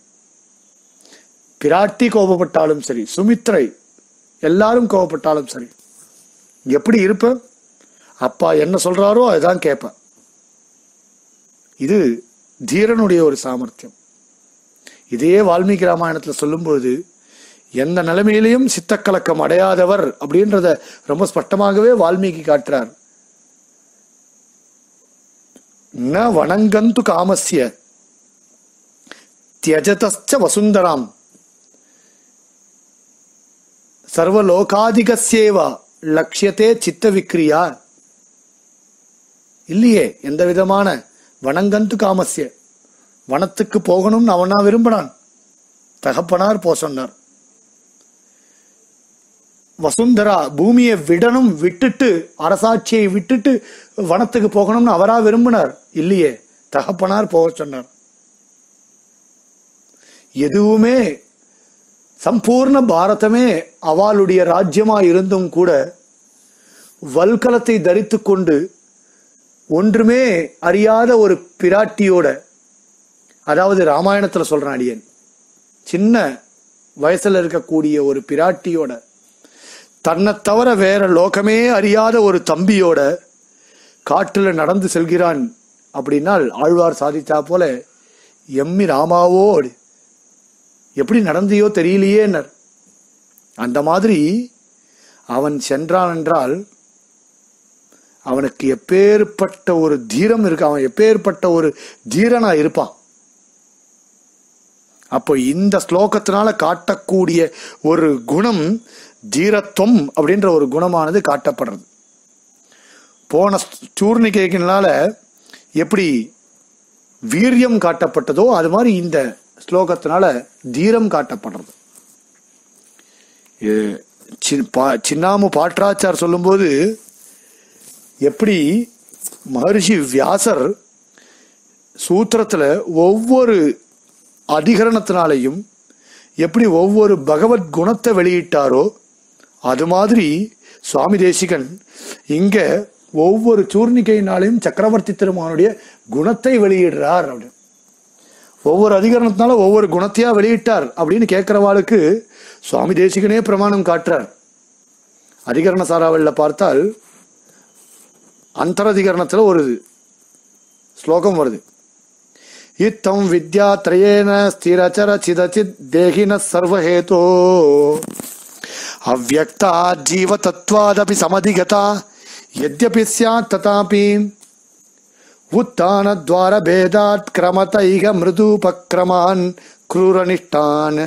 Speaker 2: பிராட்டி கோபப்பட்டாலும் சரி சுமித்ரை எல்லாரும் கோபப்பட்டாலும் சரி எப்படி இருப்ப? அப்பா என்ன சொல்றாரோ அதுதான் கேட்பேன் இது தீரனுடைய ஒரு சாமர்த்தியம். இதே வால்மீகி ராமாயணத்துல சொல்லும்போது எந்த நிலைமையிலையும் சித்தக்கலக்கம் அடையாதவர் அப்படின்றத ரொம்ப ஸ்பஷ்டமாகவே வால்மீகி காட்டுறார். ந வணங்கந்து காமஸ்ய தியஜதச்ச வசுந்தராம். சர்வலோகாதிகசேவா லட்சியத்தே சித்த விக்ரியா இல்லையே எந்த விதமான வனங்கந்து காமஸ்ய. வனத்துக்கு போகணும்னு அவனா விரும்பினான். தகப்பனார் போ சொன்னார். வசுந்தரா பூமியை விடணும் விட்டுட்டு அரசாட்சியை விட்டுட்டு வனத்துக்கு போகணும்னு அவரா விரும்பினார். இல்லையே தகப்பனார் போக சொன்னார். எதுவுமே சம்பூர்ண பாரதமே அவளுடைய ராஜ்யமா இருந்தும் கூட வல்கலத்தை தரித்து கொண்டு ஒன்றுமே அறியாத ஒரு பிராட்டியோட அதாவது ராமாயணத்துல சொல்றான் அடியன் சின்ன வயசுல இருக்கக்கூடிய ஒரு பிராட்டியோட தன்னை தவிர வேற லோகமே அறியாத ஒரு தம்பியோட காட்டுல நடந்து செல்கிறான் அப்படின்னால் ஆழ்வார் சாதித்தா போல எம்மி ராமாவோடு எப்படி நடந்தியோ தெரியலையேனர் அந்த மாதிரி அவன் சென்றான் என்றால் அவனுக்கு எப்பேற்பட்ட ஒரு தீரம் இருக்கு அவன் எப்பேற்பட்ட ஒரு தீரனா இருப்பான். அப்போ இந்த ஸ்லோகத்தினால காட்டக்கூடிய ஒரு குணம் தீரத்துவம் அப்படின்ற ஒரு குணமானது காட்டப்படுறது. போன சூர்ணிக்கைக்குனால எப்படி வீரியம் காட்டப்பட்டதோ அது மாதிரி இந்த ஸ்லோகத்தினால தீரம் காட்டப்படுறது. பா- சின்னாமு பாட்ராச்சார் சொல்லும்போது எப்படி மகர்ஷி வியாசர் சூத்திரத்துல ஒவ்வொரு அதிகரணத்தினாலையும் எப்படி ஒவ்வொரு பகவத் குணத்தை வெளியிட்டாரோ அது மாதிரி சுவாமி தேசிகன் இங்க ஒவ்வொரு சூர்ணிகையினாலையும் சக்கரவர்த்தி திருமானுடைய குணத்தை வெளியிடுறார் அப்படின்னு. ஒவ்வொரு அதிகரணத்தினாலும் ஒவ்வொரு குணத்தையாக வெளியிட்டார் அப்படின்னு கேட்கிறவாளுக்கு சுவாமி தேசிகனே பிரமாணம் காட்டுறார். அதிகரண சாராவளில் பார்த்தால் அந்தரதிகரணத்தில் ஒரு ஸ்லோகம் வருது. இத்தம் வித்யா திரையேன ஸ்திரச்சர சிதச்சித் தேகின சர்வஹேதோ. அவ்வக்தா ஜீவ தத்வாதபி சமதிகதா எத்யபி சியாத் ததாபி. उत्थानद्वार भेदात् क्रमतैह मृदूपक्रमान् क्रूरनिष्ठान्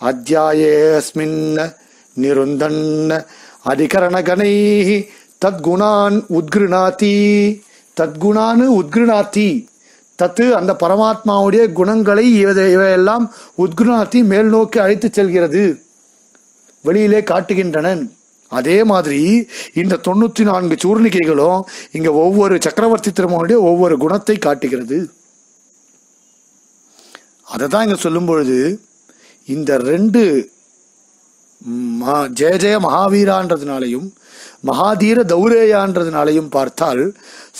Speaker 2: अध्यायेऽस्मिन् निरुन्धन् अधिकरणगणैः தத்குணான் உத்கிருணாதி தத்குணான் உத்கிருணாதி தத்து அந்த பரமாத்மாவுடைய குணங்களை இவை- இவையெல்லாம் உத்கிருணாத்தி மேல் நோக்கி அழைத்துச் செல்கிறது வெளியிலே காட்டுகின்றனன் அதே மாதிரி இந்த தொண்ணூத்தி நான்கு சூர்ணிகைகளும் இங்க ஒவ்வொரு சக்கரவர்த்தி திருமகனுடைய ஒவ்வொரு குணத்தை காட்டுகிறது. அதை தான் இங்க சொல்லும் பொழுது இந்த ரெண்டு ம- ஜெய ஜெய மகாவீரான்றதுனாலையும் மகாதீர தௌரேயான்றதுனாலையும் பார்த்தால்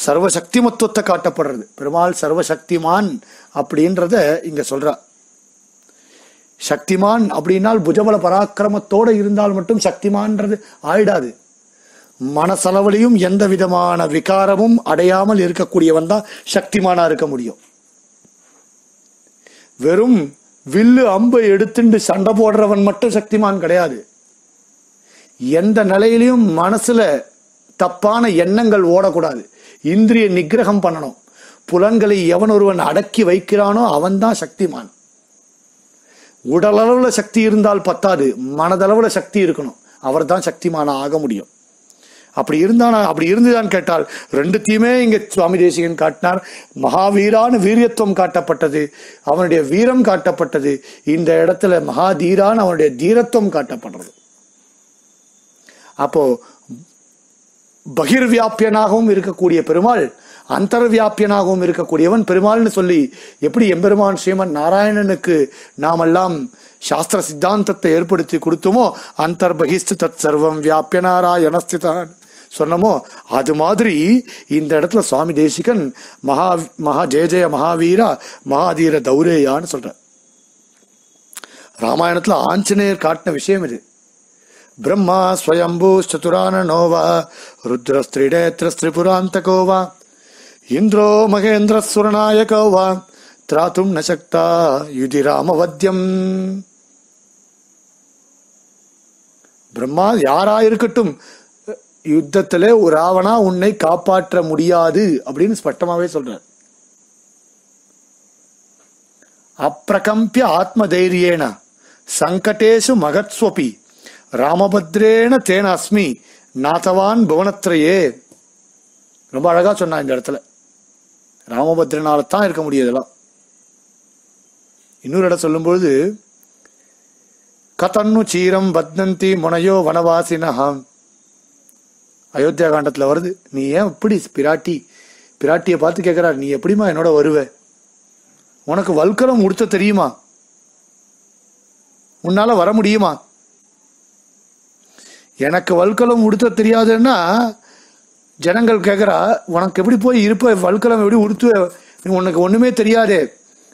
Speaker 2: சர்வசக்திமத்துவத்தை காட்டப்படுறது. பெருமாள் சர்வசக்திமான் அப்படின்றத இங்க சொல்றா. சக்திமான் அப்படின்னால் புஜபல பராக்கிரமத்தோடு இருந்தால் மட்டும் சக்திமான்றது ஆயிடாது. மனசளவிலையும் எந்த விதமான விகாரமும் அடையாமல் இருக்கக்கூடியவன் தான் சக்திமானா இருக்க முடியும். வெறும் வில்லு அம்பு எடுத்துண்டு சண்டை போடுறவன் மட்டும் சக்திமான் கிடையாது. எந்த நிலையிலையும் மனசுல தப்பான எண்ணங்கள் ஓடக்கூடாது. இந்திரிய நிகிரகம் பண்ணணும். புலன்களை எவன் ஒருவன் அடக்கி வைக்கிறானோ அவன்தான் சக்திமான். உடலளவுல சக்தி இருந்தால் பத்தாது மனதளவுல சக்தி இருக்கணும். அவர் தான் சக்திமான ஆக முடியும். அப்படி இருந்தானா அப்படி இருந்துதான் கேட்டால் ரெண்டுத்தையுமே இங்க சுவாமி தேசிகன் காட்டினார். மகாவீரான வீரியத்துவம் காட்டப்பட்டது அவனுடைய வீரம் காட்டப்பட்டது இந்த இடத்துல மகாதீரான அவனுடைய தீரத்துவம் காட்டப்படுறது. அப்போ பகிர்வியாப்பியனாகவும் இருக்கக்கூடிய பெருமாள் அந்தர்வியாபியனாகவும் இருக்கக்கூடியவன் பெருமாள்னு சொல்லி எப்படி எம்பெருமான் ஸ்ரீமன் நாராயணனுக்கு நாமெல்லாம் சாஸ்திர சித்தாந்தத்தை ஏற்படுத்தி கொடுத்தோமோ அந்தர்பகிஸ்து தத் சர்வம் வியாபிய நாராயணஸ்திதான் சொன்னமோ அது மாதிரி இந்த இடத்துல சுவாமி தேசிகன் மகா மகா ஜெய ஜெய மகாவீரா மகாதீர தௌரேயான்னு சொல்ற ராமாயணத்துல ஆஞ்சநேயர் காட்டின விஷயம் இது. பிரம்மா ஸ்வயம்பூ சதுரான நோவா சதுரானனோவா ருத்ரஸ்திரிடேத்ரஸ்திரிபுராந்தகோவா இந்திரோ மகேந்திர சுரநாயகோ வா திராத்தும் நசக்தா யுதி ராமவத்தியம் பிரம்மா யாரா இருக்கட்டும் யுத்தத்திலே ராவணா உன்னை காப்பாற்ற முடியாது அப்படின்னு ஸ்பஷ்டமாவே சொல்றார். அப்பிரகம்பிய ஆத்ம தைரியேன சங்கடேஷு மகத்வபி ராமபத்ரேன தேனாஸ்மி நாதவான் புவனத்திரையே ரொம்ப அழகா சொன்னா இந்த இடத்துல. ராமபத்திரனால தான் இருக்க முடியும் இதெல்லாம் இன்னொரு இடம் சொல்லும்பொழுது கதன்னு சீரம் பத்னந்தி முனையோ வனவாசினஹாம் அயோத்தியா காண்டத்தில் வருது. நீ ஏன் இப்படி பிராட்டி பிராட்டியை பார்த்து கேட்குறாரு நீ எப்படிமா என்னோட வருவ? உனக்கு வல்கலம் உடுத்த தெரியுமா? உன்னால வர முடியுமா? எனக்கு வல்கலம் உடுத்த தெரியாதுன்னா ஜனங்கள் கேட்குறா உனக்கு எப்படி போய் இருப்ப? வல்கலம் எப்படி உடுத்து? உனக்கு ஒன்றுமே தெரியாதே.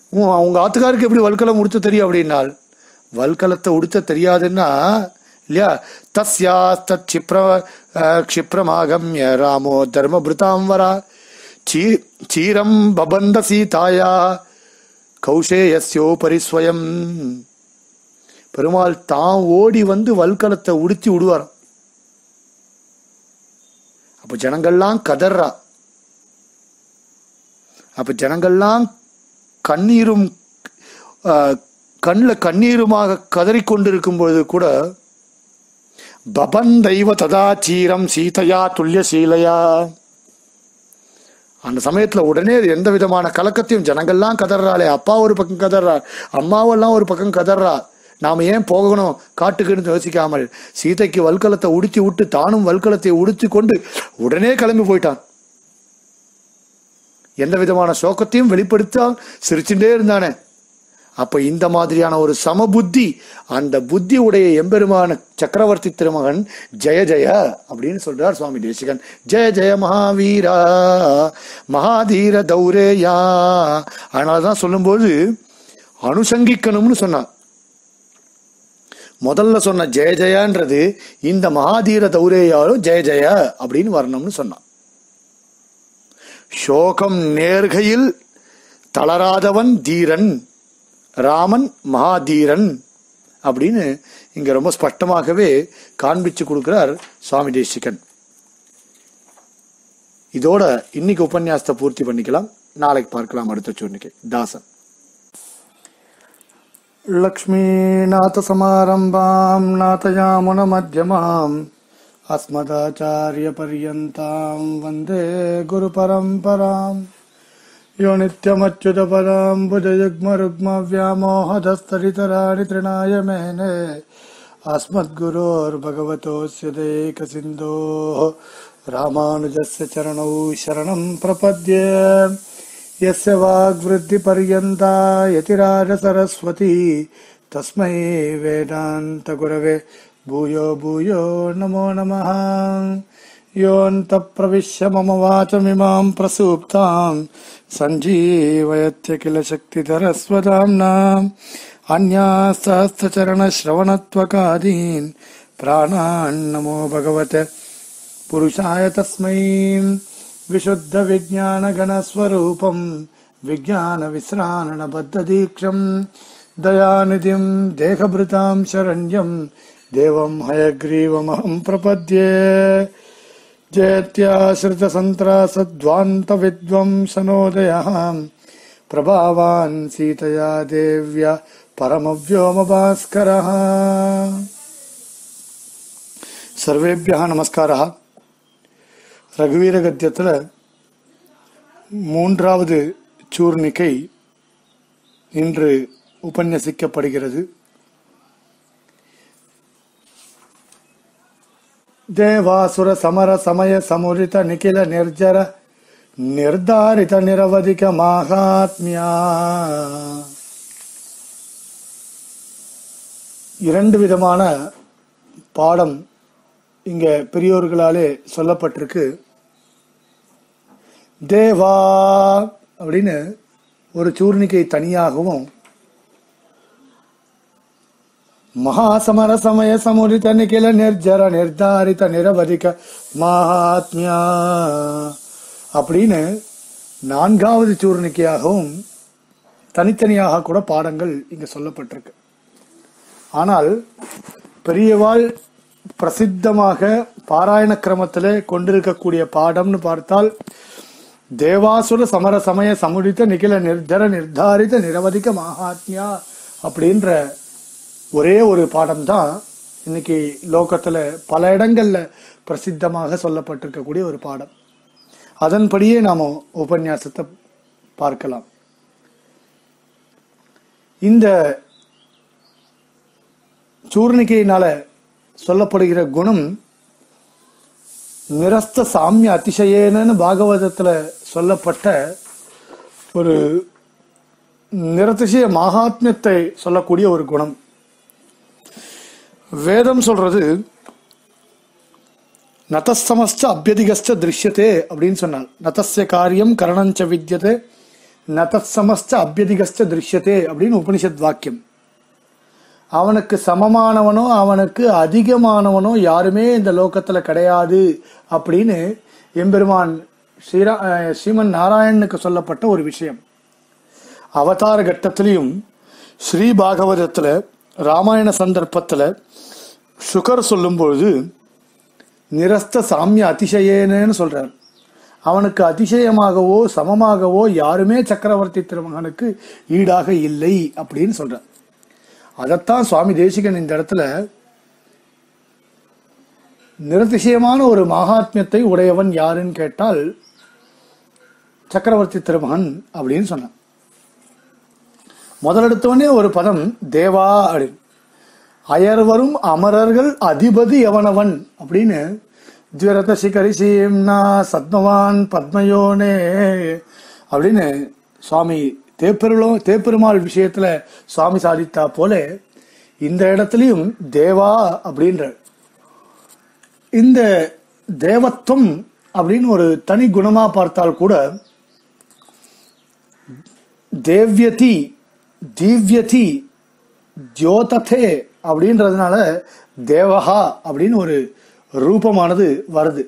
Speaker 2: உன் அவங்க ஆத்துக்காருக்கு எப்படி வல்கலம் உடுத்த தெரியும்? அப்படின்னால் வல்கலத்தை உடுத்த தெரியாதுன்னா இல்லையா? தஸ்யா தத் சிப்ர க்ஷிப்ரமாகம்ய ராமோ தர்மபிருதாம் வரா. சீ சீரம் பபந்த சீதாயா. கௌஷேயஸ்யோபரி ஸ்வயம். பெருமாள் தான் ஓடி வந்து வல்கலத்தை உடுத்தி விடுவாராம். அப்ப ஜனங்கள்லாம் கதறா. அப்ப ஜனங்கள்லாம் கண்ணீரும் கண்ணில் கண்ணீருமாக கதறிக்கொண்டிருக்கும் பொழுது கூட பபந்தைவ ததா சீரம் சீதையா துல்லிய சீலையா? அந்த சமயத்தில் உடனே எந்த விதமான கலக்கத்தையும் ஜனங்கள்லாம் கதறாளே அப்பா ஒரு பக்கம் கதறா அம்மாவெல்லாம் ஒரு பக்கம் கதறா நாம் ஏன் போகணும்? காட்டுக்குன்னு யோசிக்காமல் சீதைக்கு வல்கலத்தை உடுத்தி விட்டு தானும் வல்கலத்தை உடுத்தி கொண்டு உடனே கிளம்பி போயிட்டான். எந்த விதமான சோகத்தையும் வெளிப்படுத்தால் சிரிச்சுட்டே இருந்தானே. அப்ப இந்த மாதிரியான ஒரு சமபுத்தி அந்த புத்தி உடைய எம்பெருமான சக்கரவர்த்தி திருமகன் ஜெய ஜெய அப்படின்னு சொல்றார் சுவாமி தேசிகன். ஜெய ஜெய மகாவீரா மகாதீர தௌரேயா. அதனாலதான் சொல்லும்போது அனுசங்கிக்கணும்னு சொன்னான். முதல்ல சொன்ன ஜெய ஜெயான்றது இந்த மகாதீர தௌரேயாலும் ஜெய ஜெய அப்படின்னு வரணும்னு சொன்னான். சோகம் நேர்கையில் தளராதவன் தீரன் ராமன் மகாதீரன் அப்படின்னு இங்க ரொம்ப ஸ்பஷ்டமாகவே காண்பிச்சு கொடுக்கிறார் சுவாமி தேசிகன். இதோட இன்னைக்கு உபன்யாசத்தை பூர்த்தி பண்ணிக்கலாம். நாளைக்கு பார்க்கலாம் அடுத்த சூழ்நிலை தாசன். लक्ष्मीनाथसमारम्भां नाथयामुनमध्यमाम् अस्मदाचार्यपर्यन्तां वंदे गुरुपरम्पराम्। यो नित्यमच्युतपदां भुजयुग्मरुग्मव्यामोहदस्तरितराणि तृणाय मेने अस्मद्गुरोर्भगवतोऽस्य देकसिन्धोः रामानुजस्य चरणौ शरणं प्रपद्ये। यस्य वाग्वृद्धिपर्यन्ता यतिराजसरस्वती। तस्मै वेदान्तगुरवे। भूयो भूयो, नमो नमः। योऽन्तप्रविश्य मम वाचमिमां प्रसूप्ताम् सञ्जीवयत्य किल शक्तिधरस्वदाम्नाम् अन्यासहस्रचरणश्रवणत्वकादीन् प्राणान्नमो भगवते। पुरुषाय तस्मै विशुद्ध विज्ञान गण स्वरूपम विज्ञान विश्राण बद्ध दीक्षम दयानिधिम देहभृताम शरण्यम देवम हयग्रीवमहम प्रपद्ये जयत्याश्रित संत्रासद्वांत विद्वंसनोदयाम प्रभावान् सीतया देव्या परमव्योमभास्करः। सर्वेभ्यः नमस्कारः। ரகுவீர கத்தியத்தில் மூன்றாவது சூர்ணிகை இன்று உபன்யசிக்கப்படுகிறது. தேவாசுர சமர சமய சமுரித நிகில நிர்ஜர நிர்தாரித நிரவதிக மகாத்மியா. இரண்டு விதமான பாடம் இங்கே பெரியோர்களாலே சொல்லப்பட்டிருக்கு. தேவா அப்படின்னு ஒரு சூர்ணிக்கை தனியாகவும் மகாசமர சமய சமுரித நிகில நிர்ஜர நிர்தாரித நிரவதிக மகாத்மியா அப்படின்னு நான்காவது சூர்ணிக்கையாகவும் தனித்தனியாக கூட பாடங்கள் இங்க சொல்லப்பட்டிருக்கு. ஆனால் பெரியவாள் பிரசித்தமாக பாராயண கிரமத்தில் கொண்டிருக்கக்கூடிய பாடம்னு பார்த்தால் தேவாசுர சமர சமய சமுடித்த நிகில நிர்தர நிர்தாரித நிரவதிக மகாத்மியா அப்படின்ற ஒரே ஒரு பாடம் தான் இன்னைக்கு லோகத்துல பல இடங்கள்ல பிரசித்தமாக சொல்லப்பட்டிருக்கக்கூடிய ஒரு பாடம். அதன்படியே நாம உபன்யாசத்தை பார்க்கலாம். இந்த சூர்ணிகையினால சொல்லப்படுகிற குணம் நிரஸ்த சாமிய அதிசயேனன்னு பாகவதத்துல சொல்லப்பட்ட ஒரு நிரதிசய மகாத்மியத்தை சொல்லக்கூடிய ஒரு குணம். வேதம் சொல்றது நதஸ்தமஸ்ட அபியதிகஸ்ட திருஷ்யத்தே அப்படின்னு சொன்னார். நதஸ்ய காரியம் கரணஞ்ச வித்தியதே நதஸ்தமஸ்ட அபியதிகஸ்ட திருஷ்யத்தே அப்படின்னு உபனிஷத் வாக்கியம். அவனுக்கு சமமானவனோ அவனுக்கு அதிகமானவனோ யாருமே இந்த லோகத்துல கிடையாது அப்படின்னு எம்பெருமான் ஸ்ரீரா ஸ்ரீமன் நாராயணனுக்கு சொல்லப்பட்ட ஒரு விஷயம். அவதார கட்டத்திலையும் ஸ்ரீ பாகவதத்துல ராமாயண சந்தர்ப்பத்துல சுகர் சொல்லும்பொழுது நிரஸ்த சாமிய அதிசயேனன்னு சொல்றார். அவனுக்கு அதிசயமாகவோ சமமாகவோ யாருமே சக்கரவர்த்தி திருமகனுக்கு ஈடாக இல்லை அப்படின்னு சொல்றார். அதைத்தான் சுவாமி தேசிகன் இந்த இடத்துல நிரதிசயமான ஒரு மகாத்மியத்தை உடையவன் யாருன்னு கேட்டால் சக்கரவர்த்தி திருமகன் அப்படின்னு சொன்னான். முதலெடுத்தவனே ஒரு பதம் தேவா அப்படின்னு. அயர்வரும் அமரர்கள் அதிபதி எவனவன் அப்படின்னு ஜுவரத சிகரி சீம்னா சத்மவான் பத்மயோனே அப்படின்னு சுவாமி தேப்பெருளோ தேப்பெருமாள் விஷயத்துல சுவாமி சாதித்தா போல இந்த இடத்துலையும் தேவா அப்படின்ற இந்த தேவத்துவம் அப்படின்னு ஒரு தனி குணமா பார்த்தால் கூட தேவ்யதி தீவ்யதி தியோததே அப்படின்றதுனால தேவஹா அப்படின்னு ஒரு ரூபமானது வருது.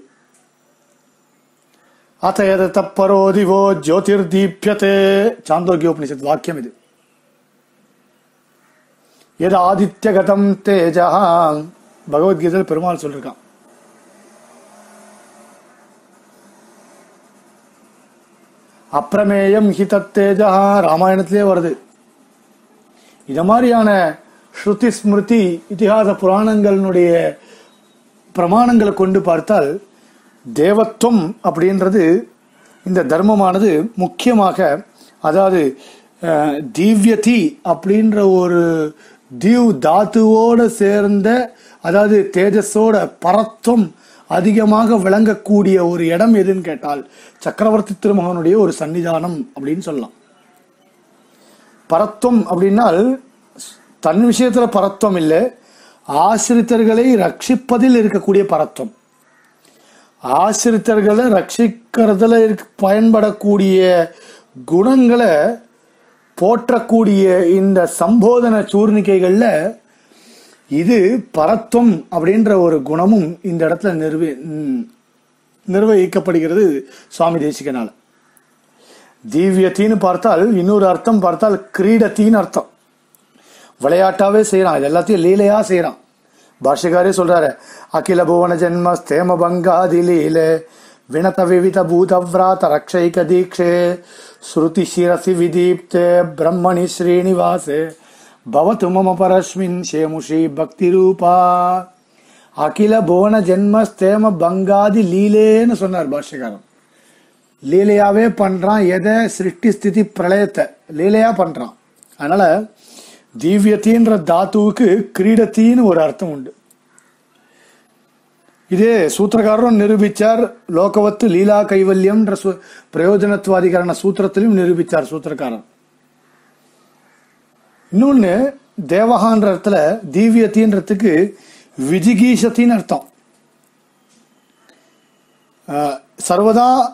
Speaker 2: அத்த எத தப்பரோ திவோ ஜோதிர் வாக்கியம் இது எது ஆதித்யகதம் தேஜா பகவத்கீதையில் பெருமாள் சொல்லிருக்கான். அப்பிரமேயம் ஹிதத்தேஜா ராமாயணத்திலே வருது. இத மாதிரியான ஸ்ருதி ஸ்மிருதி இத்திகாச புராணங்களினுடைய பிரமாணங்களை கொண்டு பார்த்தால் தேவத்துவம் அப்படின்றது இந்த தர்மமானது முக்கியமாக அதாவது தீவ்யதி அப்படின்ற ஒரு தீவ் தாத்துவோடு சேர்ந்த அதாவது தேஜஸோட பரத்துவம் அதிகமாக விளங்கக்கூடிய ஒரு இடம் எதுன்னு கேட்டால் சக்கரவர்த்தி திருமகனுடைய ஒரு சன்னிதானம் அப்படின்னு சொல்லலாம். பரத்துவம் அப்படின்னால் தன் விஷயத்தில் பரத்துவம் இல்லை ஆசிரித்தர்களை ரட்சிப்பதில் இருக்கக்கூடிய பரத்துவம். ஆசிரித்தர்களை ரட்சிக்கிறதுல இருக்க பயன்படக்கூடிய குணங்களை போற்றக்கூடிய இந்த சம்போதன சூர்ணிக்கைகளில் இது பரத்துவம் அப்படின்ற ஒரு குணமும் இந்த இடத்துல நிர்வி நிர்வகிக்கப்படுகிறது சுவாமி தேசிகனால. தீவியத்தின்னு பார்த்தால் இன்னொரு அர்த்தம் பார்த்தால் கிரீடத்தின்னு அர்த்தம். விளையாட்டாவே செய்யறான். இது எல்லாத்தையும் லீலையா செய்யறான். பாஷ்யக்காரே சொல்றாரு அகில புவன ஜென்ம ஸ்தேம பங்காதி வினத விவித பூதவ்ராத ரக்ஷைக தீக்ஷே ஸ்ருதி சிரசி விதீப்தே பிரம்மணி ஸ்ரீனிவாசே பவத்து மம பரஸ்மின் சேமுஷி பக்தி ரூபா. அகில புவன ஜென்ம ஸ்தேம பங்காதி லீலேன்னு சொன்னார் பாஷ்யக்காரன் லீலையாவே பண்றான் எதை? சிருஷ்டி ஸ்திதி பிரளயத்தை. லீலையா பண்றான். அதனால தீவியத்தின்ற தாத்துவுக்கு கிரீடத்தின்னு ஒரு அர்த்தம் உண்டு. இதே சூத்திரகாரரும் நிரூபிச்சார் லோகவத்து லீலா கைவல்யம்ன்ற சு- பிரயோஜனத்துவாதிகரண சூத்திரத்திலும் நிரூபிச்சார் சூத்திரக்காரன் இன்னொன்னு தேவகான்ற இடத்துல தீவியத்தின்றதுக்கு விஜிகீஷத்தின்னு அர்த்தம். சர்வதா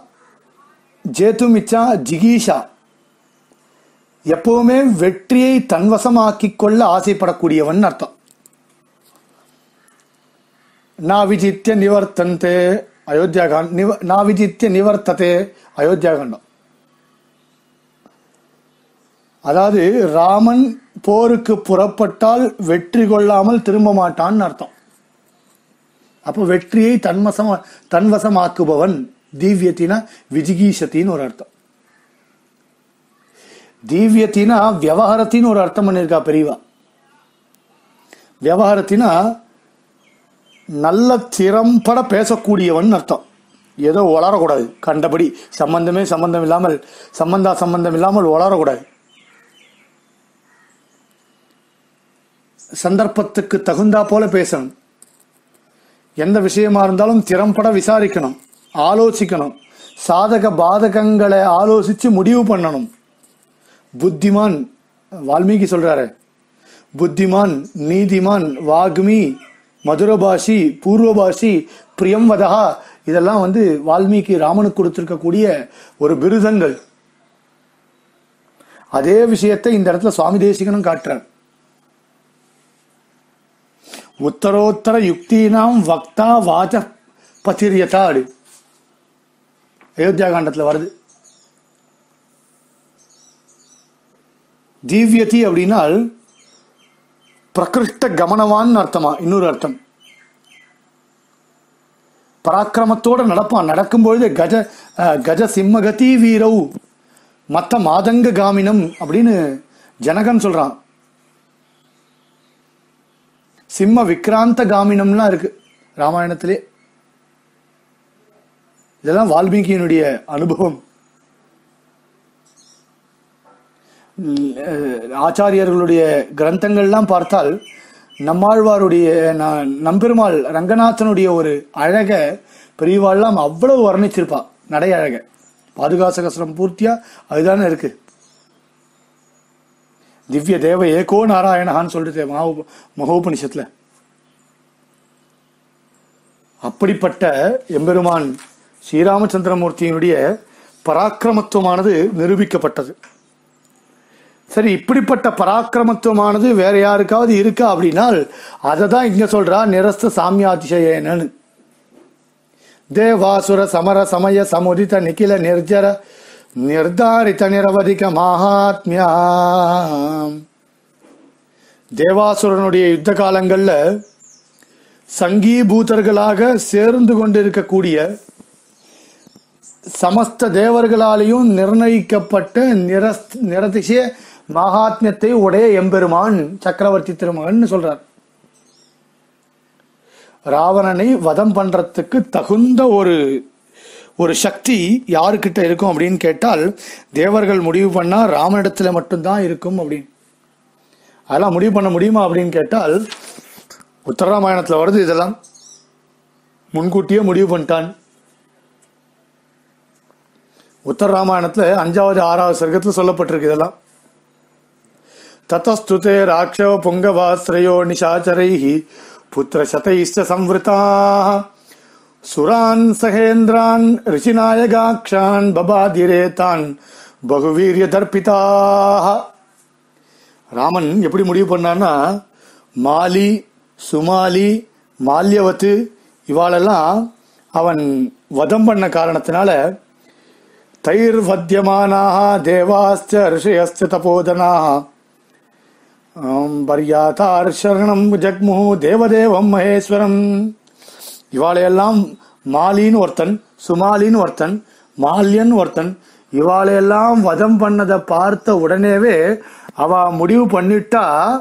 Speaker 2: ஜேத்தும் இச்சா ஜிகீஷா. எப்பவுமே வெற்றியை தன்வசமாக்கிக் கொள்ள ஆசைப்படக்கூடியவன் அர்த்தம். நாவிஜித்ய நிவர்த்தந்தே அயோத்தியாகாண்ட் நிவ நாவிஜித்ய நிவர்த்ததே அயோத்தியாகாண்டம். அதாவது ராமன் போருக்கு புறப்பட்டால் வெற்றி கொள்ளாமல் திரும்ப மாட்டான்னு அர்த்தம். அப்போ வெற்றியை தன்வசமா தன்வசமாக்குபவன் தீவியத்தினா விஜிகீஷத்தின்னு ஒரு அர்த்தம். தீவியத்தினா விவகாரத்தின்னு ஒரு அர்த்தம் பண்ணியிருக்கா பெரியவா. விவகாரத்தினா நல்ல திறம்பட பேசக்கூடியவன் அர்த்தம். ஏதோ வளரக்கூடாது. கண்டபடி சம்பந்தமே சம்பந்தம் இல்லாமல் சம்பந்தா சம்பந்தம் இல்லாமல் வளரக்கூடாது. சந்தர்ப்பத்துக்கு தகுந்தா போல பேசணும். எந்த விஷயமா இருந்தாலும் திறம்பட விசாரிக்கணும் ஆலோசிக்கணும் சாதக பாதகங்களை ஆலோசித்து முடிவு பண்ணணும். புத்திமான் வால்மீகி சொல்றாரு. புத்திமான் நீதிமான் வாக்மி மதுரபாஷி பூர்வபாஷி பிரியம்வதா இதெல்லாம் வந்து வால்மீகி ராமனுக்கு கொடுத்திருக்கக்கூடிய ஒரு பிருதங்கள் அதே விஷயத்தை இந்த இடத்துல சுவாமி தேசிகனும் காட்டுறார். உத்தரோத்தர யுக்தினாம் வக்தா வாச்ச பத்திரியத்தாடு அயோத்தியா காண்டத்துல வருது. தீவ்யதி அப்படின்னால் பிரகிருஷ்ட கவனவான்னு அர்த்தமா? இன்னொரு அர்த்தம். பராக்கிரமத்தோடு நடப்பான். நடக்கும்பொழுது கஜ கஜ சிம்மகதி வீரவு மத்த மாதங்க காமினம் அப்படின்னு ஜனகன் சொல்கிறான் சிம்ம விக்ராந்த காமினம்லாம் இருக்கு ராமாயணத்திலே. இதெல்லாம் வால்மீகியினுடைய அனுபவம். ஆச்சாரியர்களுடைய கிரந்தங்கள்லாம் பார்த்தால் நம்மாழ்வாருடைய ந- நம்பெருமாள் ரங்கநாதனுடைய ஒரு அழக பெரியவாள்லாம் அவ்வளவு வர்ணிச்சிருப்பா நடை அழக. பாதுகாசகசரம் பூர்த்தியா அதுதானே இருக்கு. திவ்ய தேவ ஏகோ நாராயணஹான்னு சொல்லிட்டு மகோ மகோபனிஷத்துல. அப்படிப்பட்ட எம்பெருமான் ஸ்ரீராமச்சந்திரமூர்த்தியினுடைய பராக்கிரமத்துவமானது நிரூபிக்கப்பட்டது. சரி இப்படிப்பட்ட பராக்கிரமத்துவமானது வேற யாருக்காவது இருக்கா அப்படின்னால் அதை தான் இங்க சொல்றா நிரஸ்த சாமியாதிசயனு. தேவாசுர சமர சமய சமுதித நிகில நிர்ஜர நிர்தாரித நிரவதிக மகாத்மியா. தேவாசுரனுடைய யுத்த காலங்களில் சங்கீபூதர்களாக சேர்ந்து கொண்டிருக்கக்கூடிய சமஸ்த தேவர்களாலேயும் நிர்ணயிக்கப்பட்ட நிரஸ் நிரதிசய மகாத்மியத்தை உடைய எம்பெருமான் சக்கரவர்த்தி திருமகன் சொல்றார். ராவணனை வதம் பண்றதுக்கு தகுந்த ஒரு ஒரு சக்தி யாருக்கிட்ட இருக்கும் அப்படின்னு கேட்டால் தேவர்கள் முடிவு பண்ணா ராமனிடத்துல மட்டும்தான் இருக்கும் அப்படின்னு. அதெல்லாம் முடிவு பண்ண முடியுமா அப்படின்னு கேட்டால் உத்தரராமாயணத்துல வருது இதெல்லாம். முன்கூட்டியே முடிவு பண்ணிட்டான். உத்தர ராமாயணத்துல அஞ்சாவது ஆறாவது சர்க்கத்தில் சொல்லப்பட்டிருக்கு இதெல்லாம். தத்தஸ்துதே ராட்சவ புங்கவாஸ்திரயோ நிஷாச்சரைஹி புத்திர சதைஷ்ட சம்வృతా சுரான் சகேந்திரான் ரிஷிநாயகாக்ஷான் பபாதிரேதான் பகுவீரிய ராமன் எப்படி முடிவு பண்ணான்னா மாலி சுமாலி மால்யவத்து இவாளெல்லாம் அவன் வதம் பண்ண காரணத்தினால தைர் வத்தியமானாக தேவாஸ்த ரிஷயஸ்த தபோதனாக பர்யாத்தார் சரணம் ஜக்முஹு தேவதேவம் மகேஸ்வரம். இவாளையெல்லாம் மாலின்னு ஒருத்தன் சுமாலின்னு ஒருத்தன் மால்யன் ஒருத்தன். இவாளையெல்லாம் வதம் பண்ணதை பார்த்த உடனேவே அவ முடிவு பண்ணிட்டா.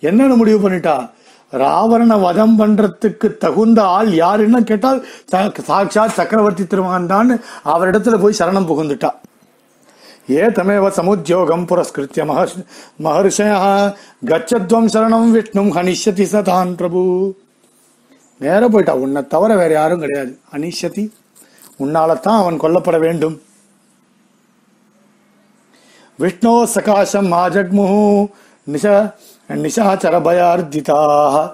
Speaker 2: என்னன்னு முடிவு பண்ணிட்டா?
Speaker 1: ராவணனை வதம் பண்றதுக்கு தகுந்த ஆள் யாருன்னு கேட்டால் சா- சாட்சாத் சக்கரவர்த்தி திருமகன் தான் அவரிடத்துல போய் சரணம் புகுந்துட்டா. ஏதமேவ சமுத்தியோகம் புரஸ்கிருத்திய மகர்ஷ மகர்ஷய. கச்சத்வம் சரணம் விஷ்ணும் ஹனிஷதி சதான் பிரபு. நேர போயிட்டா உன்னை தவிர வேற யாரும் கிடையாது. அனிஷதி உன்னாலத்தான் அவன் கொல்லப்பட வேண்டும். விஷ்ணோ சகாசம் ஆஜக்முஹு நிஷ நிஷாச்சர பயார்த்திதாக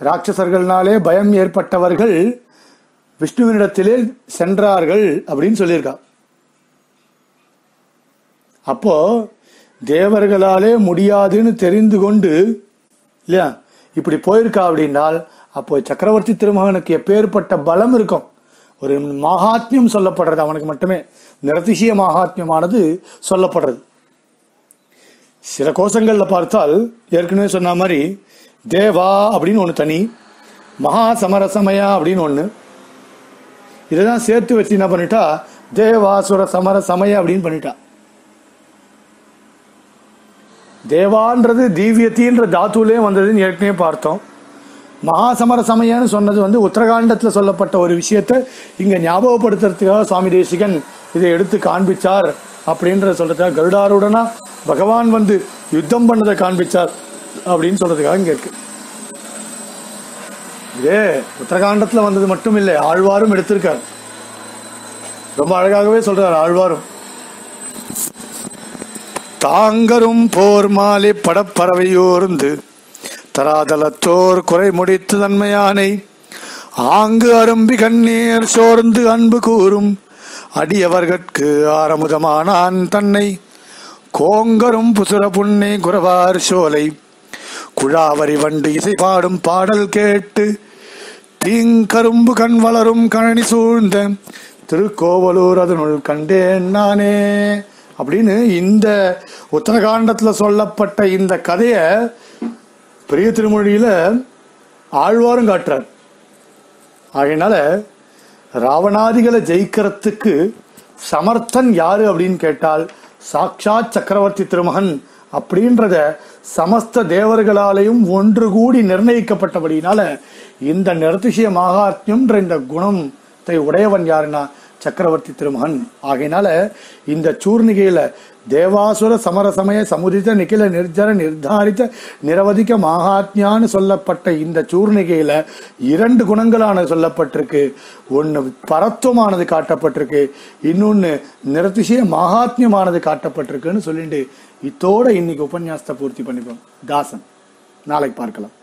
Speaker 1: ராட்சசர்கள்னாலே பயம் ஏற்பட்டவர்கள் விஷ்ணுவினிடத்திலே சென்றார்கள் அப்படின்னு சொல்லியிருக்கா. அப்போ தேவர்களாலே முடியாதுன்னு தெரிந்து கொண்டு இல்லையா? இப்படி போயிருக்கா அப்படின்னால் அப்போ சக்கரவர்த்தி திருமகனுக்கு எப்பேற்பட்ட பலம் இருக்கும்? ஒரு மகாத்மியம் சொல்லப்படுறது அவனுக்கு மட்டுமே. நிரதிசய மகாத்மியமானது சொல்லப்படுறது. சில கோஷங்களில் பார்த்தால் ஏற்கனவே சொன்ன மாதிரி தேவா அப்படின்னு ஒன்று தனி மகா சமரசமயா அப்படின்னு ஒன்று இதெல்லாம் சேர்த்து வச்சு என்ன பண்ணிட்டா தேவாசுர சமர சமய அப்படின்னு பண்ணிட்டா. தேவான்றது தீவியத்தின்ற தாத்துலே வந்ததுன்னு ஏற்கனவே பார்த்தோம். மகாசமர சமயம்னு சொன்னது வந்து உத்தரகாண்டத்தில் சொல்லப்பட்ட ஒரு விஷயத்தை இங்கே ஞாபகப்படுத்துறதுக்காக சுவாமி தேசிகன் இதை எடுத்து காண்பிச்சார் அப்படின்ற சொல்றதுக்காக கருடாருடனா பகவான் வந்து யுத்தம் பண்ணதை காண்பிச்சார் அப்படின்னு சொல்றதுக்காக இங்கே இருக்கு. இதே உத்தரகாண்டத்தில் வந்தது மட்டும் இல்லை ஆழ்வாரும் எடுத்திருக்கார். ரொம்ப அழகாகவே சொல்றார் ஆழ்வாரும். தாங்கரும் போர் மாலை படப்பறவையோர்ந்து தராதலத்தோர் குறை முடித்து தன்மையானை ஆங்கு அரும்பி கண்ணீர் சோர்ந்து அன்பு கூறும் அடியவர்கட்கு ஆரமுதமானான் தன்னை. கோங்கரும் புசுர புன்னை குறவார் சோலை. குழாவரி வண்டு இசை பாடும் பாடல் கேட்டு தீங்கரும்பு கண் வளரும் கழனி சூழ்ந்த திருக்கோவலூர் அதனுள் கண்டேன் நானே. அப்படின்னு இந்த உத்தரகாண்டத்தில் சொல்லப்பட்ட இந்த கதையை பெரிய திருமொழியில் ஆழ்வாரும் காட்டுறார். ஆகையினால ராவணாதிகளை ஜெயிக்கிறதுக்கு சமர்த்தன் யாரு அப்படின்னு கேட்டால் சாக்ஷாத் சக்கரவர்த்தி திருமகன் அப்படின்றத சமஸ்த தேவர்களாலையும் ஒன்று கூடி நிர்ணயிக்கப்பட்டபடினால இந்த நிறதிசய மகாத்மியம்ன்ற இந்த குணத்தை உடையவன் யாருன்னா சக்கரவர்த்தி திருமகன். ஆகையினால இந்த சூர்ணிகையில தேவாசுர சமரசமய சமுதித்த நிக்கில நிர்ஜர நிர்தாரித்த நிரவதிக்க மகாத்மியான்னு சொல்லப்பட்ட இந்த சூர்ணிகையில இரண்டு குணங்களான சொல்லப்பட்டிருக்கு. ஒன்னு பரத்துவமானது காட்டப்பட்டிருக்கு. இன்னொன்னு நிரதிசய மகாத்மியமானது காட்டப்பட்டிருக்குன்னு சொல்லிட்டு இத்தோட இன்னைக்கு உபன்யாசத்தை பூர்த்தி பண்ணிப்போம். தாசன் நாளைக்கு பார்க்கலாம்.